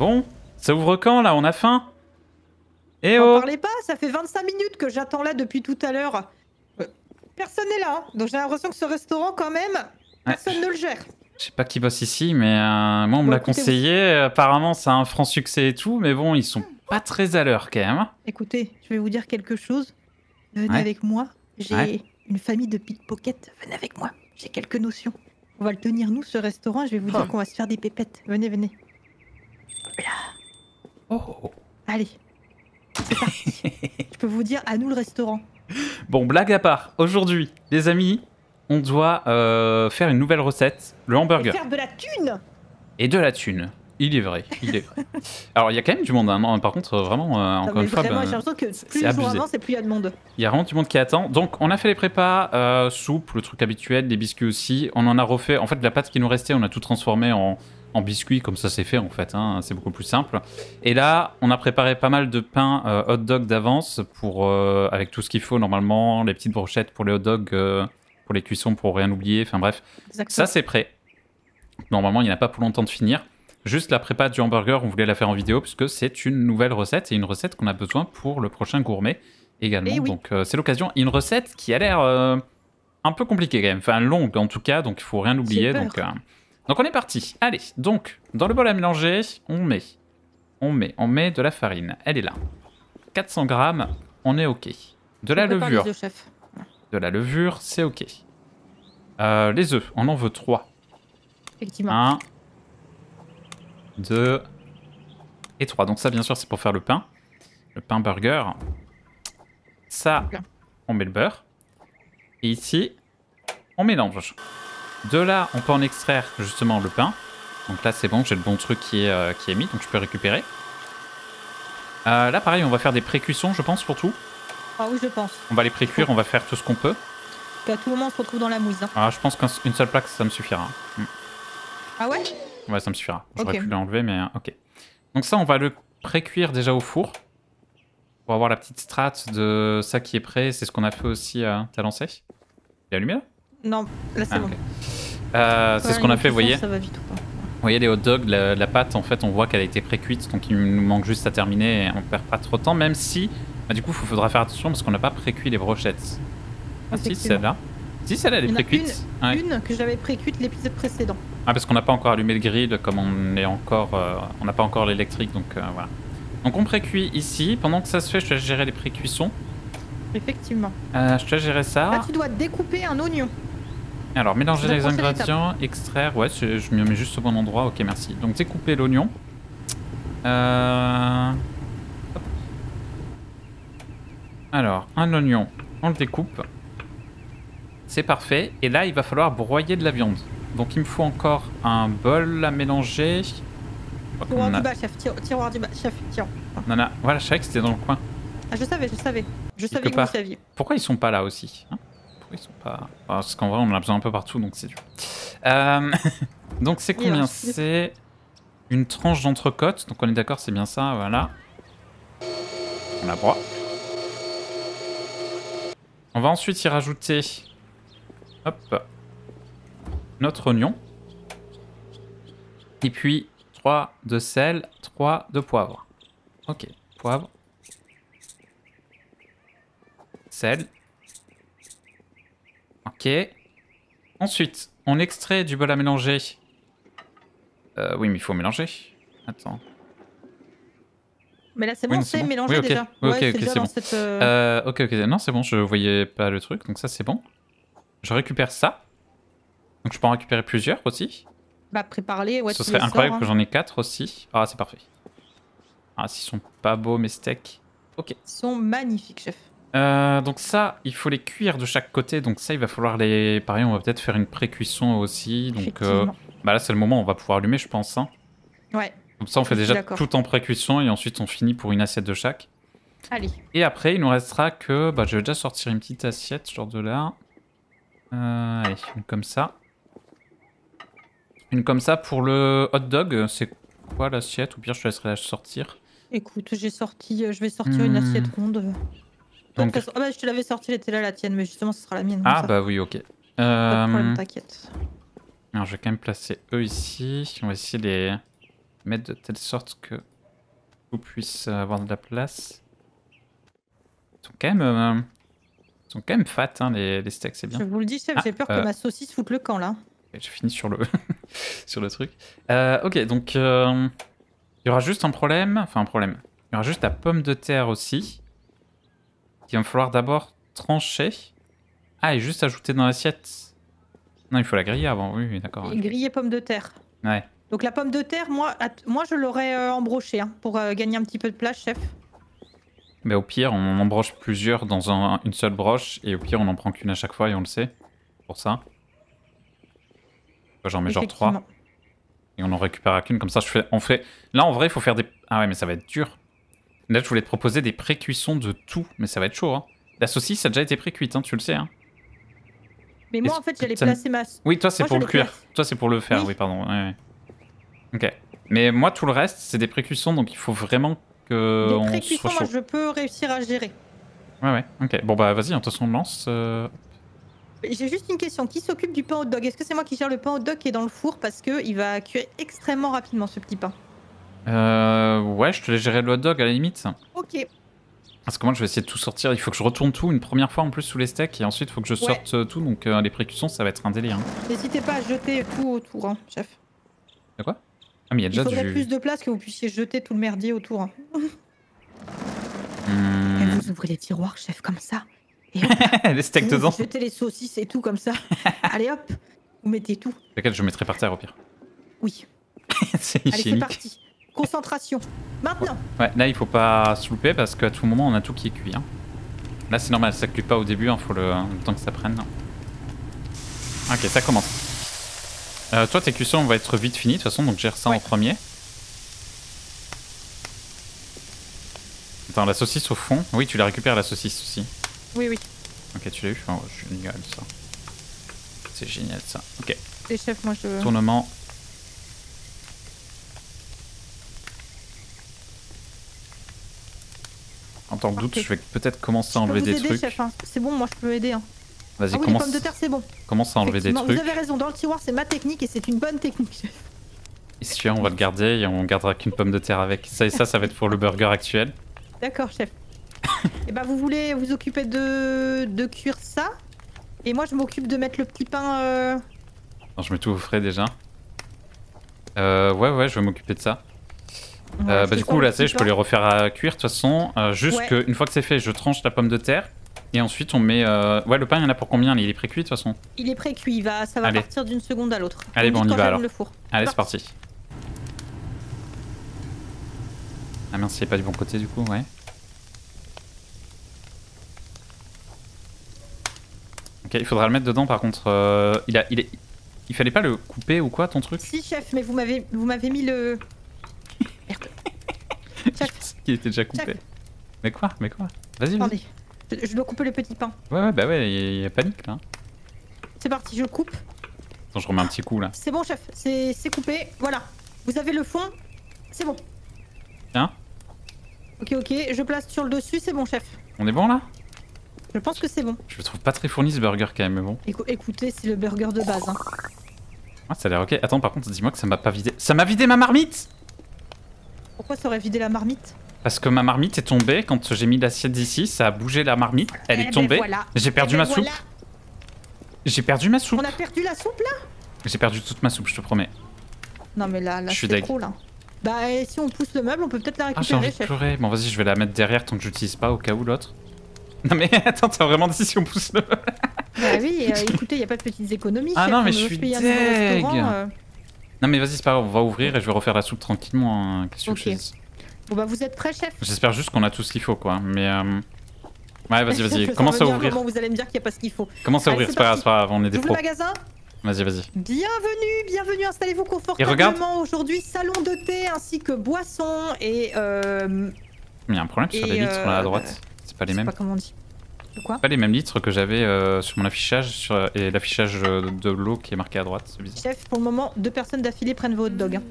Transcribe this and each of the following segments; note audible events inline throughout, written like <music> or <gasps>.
Bon, ça ouvre quand là? On a faim? Eh N'en oh parlez pas, ça fait 25 minutes que j'attends là depuis tout à l'heure. Euh, Personne n'est là, hein. donc j'ai l'impression que ce restaurant, quand même, personne ne le gère. Je sais pas qui bosse ici, mais euh, moi on me Bon, l'a conseillé. Apparemment, c'est un franc succès et tout, mais bon, ils sont pas très à l'heure quand même. Écoutez, je vais vous dire quelque chose. Venez Ouais. avec moi. J'ai Ouais. une famille de pickpockets. Venez avec moi. J'ai quelques notions. On va le tenir, nous, ce restaurant. Je vais vous Oh. dire qu'on va se faire des pépettes. Venez, venez. Oh. Allez. C'est parti. <laughs> je peux vous dire, à nous le restaurant. Bon, blague à part, aujourd'hui, les amis, on doit euh, faire une nouvelle recette, le Et hamburger. faire de la thune Et de la thune. Il est vrai, il est vrai. <laughs> Alors, il y a quand même du monde, hein. Non, par contre, vraiment, euh, Non, encore une fois, ben, j'ai l'impression que plus et plus il y a de monde. il y a vraiment du monde qui attend. Donc, on a fait les prépas, euh, soupe, le truc habituel, des biscuits aussi. On en a refait. En fait, la pâte qui nous restait, on a tout transformé en, en biscuits, comme ça c'est fait en fait. hein. C'est beaucoup plus simple. Et là, on a préparé pas mal de pain euh, hot dog d'avance pour euh, avec tout ce qu'il faut normalement, les petites brochettes pour les hot dogs, euh, pour les cuissons, pour rien oublier. Enfin bref, Exactement. ça c'est prêt. Normalement, il n'y en a pas pour longtemps de finir. Juste la prépa du hamburger, on voulait la faire en vidéo puisque c'est une nouvelle recette et une recette qu'on a besoin pour le prochain gourmet également. Eh oui. Donc c'est l'occasion. Une recette qui a l'air un peu compliquée quand même, enfin longue en tout cas, donc il faut rien oublier. Donc, donc on est parti. Allez, donc dans le bol à mélanger, on met, on met, on met de la farine. Elle est là. 400 grammes, on est ok. De la levure, de la levure, c'est ok. Euh, les œufs, on en veut 3. Effectivement. 1, 2 et 3. Donc ça, bien sûr, c'est pour faire le pain. Le pain burger. Ça, on met le beurre. Et ici, on mélange. De là, on peut en extraire justement le pain. Donc là, c'est bon, j'ai le bon truc qui est, euh, qui est mis, donc je peux récupérer. Euh, là, pareil, on va faire des pré-cuissons, je pense, pour tout. Ah oui, je pense. On va les pré-cuire, on va faire tout ce qu'on peut. Qu'à tout moment, on se retrouve dans la mouise. hein. Ah, je pense qu'une seule plaque, ça me suffira. Mm. Ah ouais? Ouais, ça me suffira. J'aurais Ok. pu l'enlever, mais euh, ok. Donc ça, on va le pré-cuire déjà au four. Pour avoir la petite strate de ça qui est prêt. C'est ce qu'on a fait aussi. Euh, T'as lancé? Il est allumé là Non, là c'est Ah, bon. Euh, C'est Ouais, ce qu'on a fait, vous voyez. Ça va vite ou pas? Vous voyez les hot dogs, la, la pâte, en fait, on voit qu'elle a été pré-cuite. Donc il nous manque juste à terminer et on perd pas trop de temps. Même si, bah, du coup, il faudra faire attention parce qu'on n'a pas pré-cuit les brochettes. Ah si, celle-là. Si, celle-là, elle est pré-cuite. Ouais. Une que j'avais pré-cuite l'épisode précédent. Ah parce qu'on n'a pas encore allumé le grill comme on est encore, euh, on n'a pas encore l'électrique donc euh, voilà. Donc on précuit ici. Pendant que ça se fait, je te laisse gérer les précuissons. Effectivement. Euh, je te laisse gérer Là, ça. tu dois découper un oignon. Alors mélanger la les ingrédients, extraire. Ouais, je, je me mets juste au bon endroit. Ok, merci. Donc découper l'oignon. Euh... hop. Alors un oignon, on le découpe. C'est parfait. Et là, il va falloir broyer de la viande. Donc il me faut encore un bol à mélanger. Tiroir a- du bas, chef. Tiro- Tiroir du bas, chef. Tiens. Non, non, voilà, je savais que c'était dans le coin. Ah, je savais, je savais. Je savais que part. vous saviez. Pourquoi ils sont pas là aussi hein? Ils sont pas. Parce qu'en vrai, on en a besoin un peu partout, donc c'est dur. Euh, <laughs> donc c'est combien C'est une tranche d'entrecôte. Donc on est d'accord, c'est bien ça, voilà. On la broie. On va ensuite y rajouter. Hop. Notre oignon. Et puis 3 de sel, 3 de poivre. Ok, poivre. Sel. Ok. Ensuite, on extrait du bol à mélanger. Euh, oui, mais il faut mélanger. Attends. Mais là, c'est Oui, bon, non, c'est bon. mélangé Oui, ok. déjà. Oui, ok, ok, c'est bon. cette. euh, Euh, ok, ok. Non, c'est bon, je voyais pas le truc, donc ça c'est bon. Je récupère ça. Donc je peux en récupérer plusieurs aussi. Bah, prépare-les. Ouais, Ce serait incroyable sors, que hein. j'en ai quatre aussi. Ah, c'est parfait. Ah, s'ils sont pas beaux mes steaks. Ok. Ils sont magnifiques, chef. Euh, donc ça, il faut les cuire de chaque côté. Donc ça, il va falloir les... Pareil, on va peut-être faire une pré-cuisson aussi. Donc euh, bah là, c'est le moment où on va pouvoir allumer, je pense. hein. Ouais. Comme ça, on fait déjà tout en pré-cuisson et ensuite on finit pour une assiette de chaque. Allez. Et après, il nous restera que... Bah, je vais déjà sortir une petite assiette, genre de là. Euh, allez, une comme ça. Une comme ça pour le hot dog. C'est quoi l'assiette? Ou pire, je te laisserai la sortir. Écoute, j'ai sorti, je vais sortir une Hmm. assiette ronde. Donc- ah bah, je te l'avais sortie, elle était là la tienne, mais justement, ce sera la mienne. Ah, ça. bah oui, ok. Pas de problème, Euh, t'inquiète. alors, je vais quand même placer eux ici. On va essayer de les... mettre de telle sorte que vous puissiez avoir de la place. Ils sont quand même, euh, ils sont quand même fat, hein, les, les steaks, c'est bien. Je vous le dis, chef, Ah, j'ai peur euh. que ma saucisse foute le camp là. Ok, J'ai fini sur le, <laughs> sur le truc. Euh, ok, donc euh, il y aura juste un problème. Enfin, un problème. Il y aura juste la pomme de terre aussi. Qu'il va falloir d'abord trancher. Ah, et juste ajouter dans l'assiette. Non, il faut la griller avant. Oui, oui, d'accord. Et grillé pomme de terre. Ouais. Donc la pomme de terre, moi, moi je l'aurais euh, embrochée hein, pour euh, gagner un petit peu de place, chef. Mais au pire, on en broche plusieurs dans un- une seule broche. Et au pire, on en prend qu'une à chaque fois et on le sait. Pour ça. J'en mets genre 3. Effectivement. Et on en récupérera qu'une. Comme ça, je fais, on fait. Là, en vrai, il faut faire des. Ah ouais, mais ça va être dur. Là, je voulais te proposer des pré-cuissons de tout. Mais ça va être chaud. Hein. La saucisse a déjà été pré-cuite, hein, tu le sais. Hein. Mais moi, en fait, j'allais placer ma. Oui, toi, c'est pour le cuire. place. Toi, c'est pour le faire. Oui, Oui. pardon. ouais, ouais. Ok. Mais moi, tout le reste, c'est des pré-cuissons. Donc, il faut vraiment que. On pré-cuissons, moi, je peux réussir à gérer. Ouais, ouais. Ok. Bon, bah, vas-y, de toute façon, on lance. euh, J'ai juste une question. Qui s'occupe du pain hot dog? Est-ce que c'est moi qui gère le pain hot dog qui est dans le four parce que il va cuire extrêmement rapidement ce petit pain? Euh, ouais, je te laisse gérer le hot dog à la limite. Ok. Parce que moi, je vais essayer de tout sortir. Il faut que je retourne tout une première fois en plus sous les steaks. Et ensuite, il faut que je sorte euh, tout. Donc, euh, les précuissons, ça va être un délire. hein. N'hésitez pas à jeter tout autour, hein, chef. De quoi? Ah, mais il y a Il déjà faudrait du. plus de place que vous puissiez jeter tout le merdier autour. hein. Hmm. Et vous ouvrez les tiroirs, chef, comme ça. Et <laughs> hop, les steaks vous dedans. jetez les saucisses et tout comme ça. <laughs> Allez hop, vous mettez tout. Lequel je mettrai par terre au pire. Oui. <laughs> c'est Allez, c'est parti. Concentration. Maintenant. Ouais, là, il faut pas se louper parce qu'à tout moment, on a tout qui est cuit. hein. Là, c'est normal, ça cuit pas au début. Il faut le, le temps que ça prenne. Ok, ça commence. Euh, toi, tes cuissons vont être vite finis de toute façon, donc gère ça Ouais. en premier. Attends, la saucisse au fond. Oui, tu la récupères la saucisse aussi. Oui, oui. Ok, tu l'as eu oh, Génial ça. C'est génial ça. Ok, Et chef, moi je. tournement. En tant que doute, je vais peut-être commencer à enlever vous des aider, trucs. chef. hein. C'est bon, moi je peux aider. hein. Vas-y, Ah oui, les commence, pommes de terre, c'est bon. commence à enlever des trucs. Vous avez raison, dans le tiroir, c'est ma technique et c'est une bonne technique, celui-là, on va le garder et on gardera qu'une pomme de terre avec. Ça et ça, ça va être pour le burger actuel. D'accord, chef. <laughs> et ben, vous voulez vous occuper de, de cuire ça? Et moi, je m'occupe de mettre le petit pain. euh, Alors, je mets tout au frais déjà. Euh, ouais, ouais, je vais m'occuper de ça. Euh, bah, du coup, là, tu sais, je peux les refaire à cuire de toute façon. Euh, juste Ouais. que une fois que c'est fait, je tranche la pomme de terre. Et ensuite, on met. euh, Ouais, le pain, il y en a pour combien Il est pré-cuit de toute façon? Il est pré-cuit, il va, ça va Allez. partir d'une seconde à l'autre. Allez, bon, on y va, alors. le four. Allez, c'est parti. Ah mince, il est pas du bon côté du coup, ouais. Ok, il faudra le mettre dedans par contre. euh, il, a, il, est, il fallait pas le couper ou quoi ton truc? Si, chef, mais vous m'avez, vous m'avez mis le. Merde. Je pensais qu'il était déjà coupé. Mais quoi Mais quoi? Vas-y, vas-y. attendez. Je, je dois couper le petit pain. Ouais, ouais, bah ouais, il y, a panique là. C'est parti, je le coupe. Attends, je remets un petit coup là. C'est bon, chef, c'est coupé. Voilà. Vous avez le fond. C'est bon. Tiens. Ok, ok, je place sur le dessus, c'est bon, chef. On est bon là? Je pense que c'est bon. Je le trouve pas très fourni ce burger quand même, mais bon. Écou- écoutez, c'est le burger de base. hein. Ouais, ça a l'air ok. Attends, par contre, dis-moi que ça m'a pas vidé. Ça m'a vidé ma marmite Pourquoi ça aurait vidé la marmite Parce que ma marmite est tombée quand j'ai mis l'assiette d'ici, ça a bougé la marmite, elle Eh est ben tombée. voilà. J'ai perdu Eh ben ma soupe. J'ai perdu ma soupe. On a perdu la soupe là J'ai perdu toute ma soupe, je te promets. Non, mais là, là Je suis trop là. Bah, et si on pousse le meuble, on peut peut-être la Ah, j'ai envie récupérer, de pleurer. Bon, vas-y, je vais la mettre derrière tant que j'utilise pas au cas où l'autre. Non, mais <laughs> attends, t'as vraiment dit si on pousse le. Bah oui, <laughs> euh, écoutez, il a pas de petites économies. Ah chef. non, mais On je suis deg. Non, mais vas-y, c'est pas grave, on va ouvrir et je vais refaire la soupe tranquillement. hein. Qu'est-ce que Ok. je Bon, bah, vous êtes prêts, chef? J'espère juste qu'on a tout ce qu'il faut, quoi. Mais. euh, Ouais, vas-y, vas-y, <laughs> commence à ouvrir. vous allez me dire qu'il n'y a pas ce qu'il faut. Commence à ouvrir, c'est pas grave, parti. c'est pas grave, on est des J'ouvre le pros. magasin Vas-y, vas-y. Bienvenue, bienvenue, installez-vous confortablement. Aujourd'hui, salon de thé ainsi que boissons et. Euh, Mais il y a un problème sur les litres là à euh, droite. C'est pas les je sais mêmes. pas comment on dit. Quoi pas les mêmes litres que j'avais euh, sur mon affichage sur- et l'affichage euh, de l'eau qui est marqué à droite, c'est bizarre. Chef, pour le moment, deux personnes d'affilée prennent vos hot dogs. hein.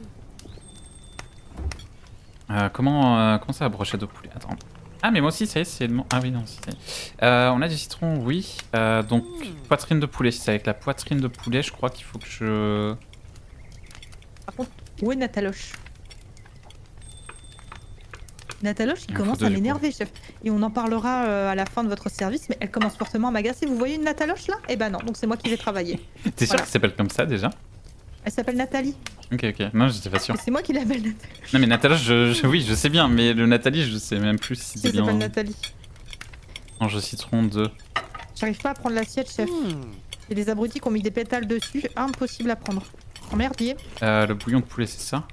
Euh, comment, euh, comment ça la brochette de poulet? Attends. Ah mais moi aussi ça y est, c'est Ah oui non, si, ça y est. Euh, on a du citron, oui. Donc poitrine de poulet, c'est avec la poitrine de poulet, je crois qu'il faut que je... Où est Nataloche? Nataloche qui Il commence à m'énerver, chef. Et on en parlera euh, à la fin de votre service, mais elle commence fortement à m'agacer. Vous voyez une Nataloche là? Eh ben non, donc c'est moi qui vais travailler. <laughs> T'es sûr Voilà. qu'il s'appelle comme ça déjà? Elle s'appelle Nathalie. Ok, ok. Non, j'étais pas sûr. <laughs> C'est moi qui l'appelle Nathalie. Non, mais je, je- oui, je sais bien, mais le Nathalie, je sais même plus si c'est Elle s'appelle bien. Nathalie. Ange citron 2. J'arrive pas à prendre l'assiette, chef. Il y a des abrutis qui ont mis des pétales dessus. Impossible à prendre. Oh merdier. Euh, le bouillon de poulet, c'est ça?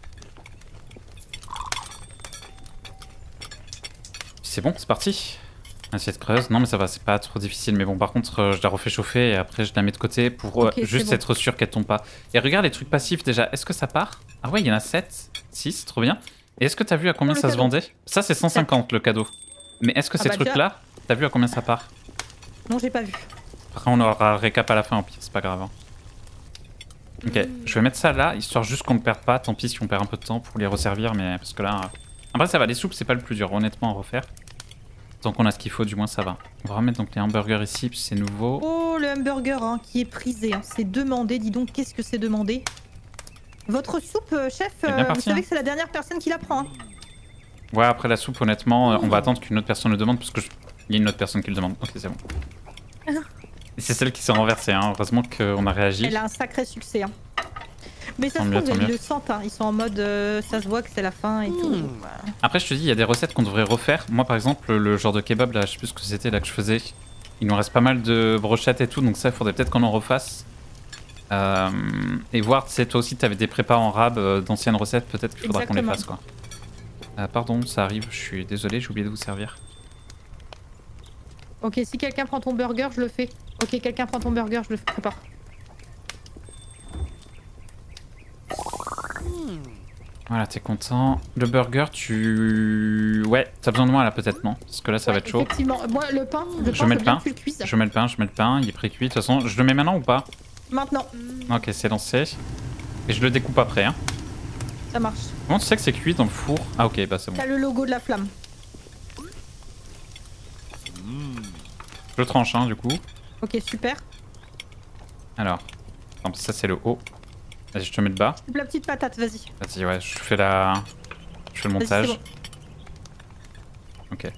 C'est bon, c'est parti. Assiette creuse. Non, mais ça va, c'est pas trop difficile. Mais bon, par contre, euh, je la refais chauffer et après, je la mets de côté pour euh, juste bon. être sûr qu'elle tombe pas. Et regarde les trucs passifs déjà. Est-ce que ça part? Ah ouais, il y en a 7, 6, trop bien. Et est-ce que t'as vu à combien ça se vendait? Ça, c'est 150 le cadeau. Mais est-ce que Ah ces bah, trucs-là, t'as vu à combien ça part? Non, j'ai pas vu. Après, on aura un récap à la fin, au pire, c'est pas grave. hein. Ok, je vais mettre ça là, histoire juste qu'on ne perde pas. Tant pis si on perd un peu de temps pour les resservir, mais parce que là. euh, Après, ça va, les soupes, c'est pas le plus dur, honnêtement, à refaire. Tant qu'on a ce qu'il faut, du moins, ça va. On va remettre donc les hamburgers ici, puis c'est nouveau. Oh, le hamburger hein, qui est prisé. hein. C'est demandé. Dis donc, qu'est-ce que c'est demandé? Votre soupe, euh, chef, euh, parti, vous savez hein. que c'est la dernière personne qui la prend. Ouais, après la soupe, honnêtement, euh, on va attendre qu'une autre personne le demande, parce que je- il y a une autre personne qui le demande. Ok, c'est bon. Et c'est celle qui s'est renversée, hein. heureusement qu'on a réagi. Elle a un sacré succès. Mais ça se trouve, ils le sentent. hein. Ils sont en mode, euh, ça se voit que c'est la fin et tout. Hmm. Après, je te dis, il y a des recettes qu'on devrait refaire. Moi, par exemple, le genre de kebab, là, je sais plus ce que c'était là que je faisais. Il nous reste pas mal de brochettes et tout, donc ça, il faudrait peut-être qu'on en refasse. Euh, et voir, tu sais, toi aussi, tu avais des prépas en rab euh, d'anciennes recettes, peut-être qu'il faudra qu'on les fasse, quoi. Euh, pardon, ça arrive, je suis désolé, j'ai oublié de vous servir. Ok, si quelqu'un prend ton burger, je le fais. Ok, quelqu'un prend ton burger, je le prépare. Voilà, t'es content. Le burger, tu. Ouais, t'as besoin de moi là, peut-être, non? Parce que là, ça va être chaud. Effectivement, moi, le pain, le Je pain, mets le pain. le. Je mets le pain, je mets le pain, il est pré-cuit. De toute façon, je le mets maintenant ou pas? Maintenant, Ok, c'est lancé. Et je le découpe après, hein. ça marche. Comment tu sais que c'est cuit dans le four? Ah ok, bah c'est bon. T'as le logo de la flamme. Je le tranche, hein, du coup. Ok, super. Alors, ça c'est le haut. Vas-y, je te mets le bas. La petite patate, vas-y. Vas-y, ouais, je fais la... Je fais le montage. bon. Ok.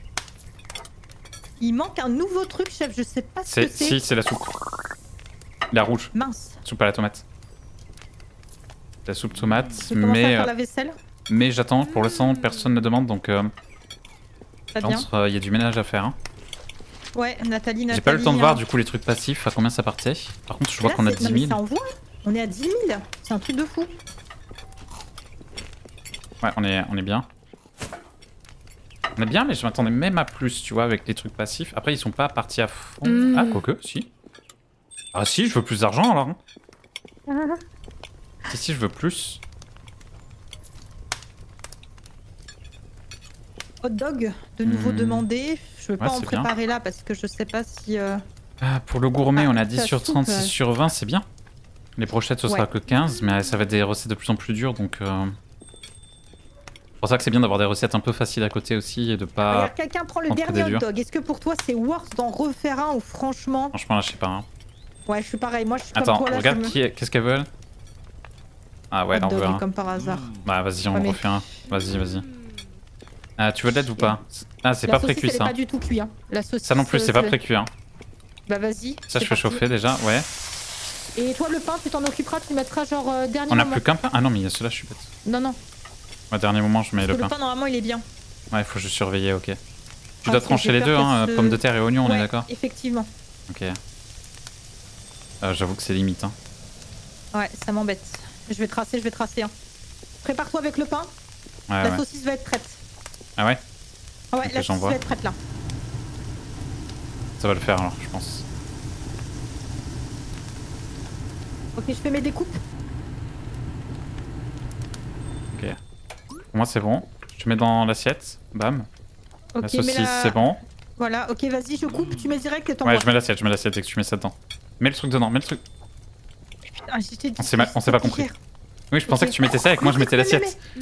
Il manque un nouveau truc, chef, je sais pas ce que c'est. Si, c'est la soupe. La rouge. Mince. Soupe à la tomate. La soupe tomate, à mais... faire euh, la vaisselle. Mais j'attends, pour l'instant, personne ne demande, donc... Euh, je pense, euh, il y a du ménage à faire. Hein. Ouais, Nathalie, Nathalie. J'ai pas eu le temps de voir, hein. du coup, les trucs passifs, à combien ça partait. Par contre, je vois qu'on a c'est- non, 10 mais 000. ça envoie. On est à 10 000. C'est un truc de fou. Ouais, on est, on est bien. On est bien, mais je m'attendais même à plus, tu vois, avec les trucs passifs. Après, ils sont pas partis à fond. Mm. Ah, quoique, si. Ah, si, je veux plus d'argent alors. hein. <laughs> Si, si, je veux plus. Hot dog, de nouveau Hmm. demandé. Je vais pas Ouais, en c'est bien. préparer là parce que je sais pas si. euh, Ah, pour le gourmet, Ah, on a 10 ta sur soupe, 30, euh. 6 sur 20, c'est bien. Les brochettes, ce sera que 15, mais ça va être des recettes de plus en plus dures, donc. euh, C'est pour ça que c'est bien d'avoir des recettes un peu faciles à côté aussi et de pas. Regarde, quelqu'un prend le dernier hot dog. Est-ce que pour toi c'est worth d'en refaire un ou franchement Franchement, là, je sais pas. hein. Ouais, je suis pareil. Moi, je suis Attends, comme toi là. regarde je me- qui est- qu'est-ce qu'elle veut elle Ah ouais, en dog, veut un. comme par hasard. Bah vas-y, on Ouais, en mais- refait un. Vas-y, vas-y. Ah, tu veux de l'aide ou pas? Ah, c'est pas précuit ça. pas du tout cuit. Hein. La saucisse. Ça non plus, euh, c'est pas je- précuit. Hein. Bah vas-y. Ça, je parti. chauffer déjà, ouais. Et toi, le pain, tu t'en occuperas, tu mettras genre euh, dernier On a moment. plus qu'un pain Ah non, mais il y a celui-là, je suis bête. Non, non. Ouais, dernier moment, je mets Parce le que pain. le pain, normalement, il est bien. Ouais, faut juste surveiller, ok. Tu Ah, dois trancher les deux, hein, ce- pommes de terre et oignons, on est d'accord Effectivement. Ok. Euh, J'avoue que c'est limite. Hein. Ouais, ça m'embête. Je vais tracer, je vais tracer. Hein. Prépare-toi avec le pain. Ouais, la ouais. saucisse va être prête. Ah ouais Ah ouais, Ok, la saucisse va être prête là. Ça va le faire alors, je pense. Ok, je fais mes découpes. Pour moi, c'est bon. Je te mets dans l'assiette. Bam. Ok, la saucisse, la- c'est bon. Voilà, ok, vas-y, je coupe, tu mets direct et t'envoies. Ouais, je mets l'assiette, je mets l'assiette et que tu mets ça dedans. Mets le truc dedans, mets le truc. Putain, j'étais dit. On s'est pas compris. Oui, je pensais Ok. que tu mettais ça et que moi je mettais l'assiette. <laughs>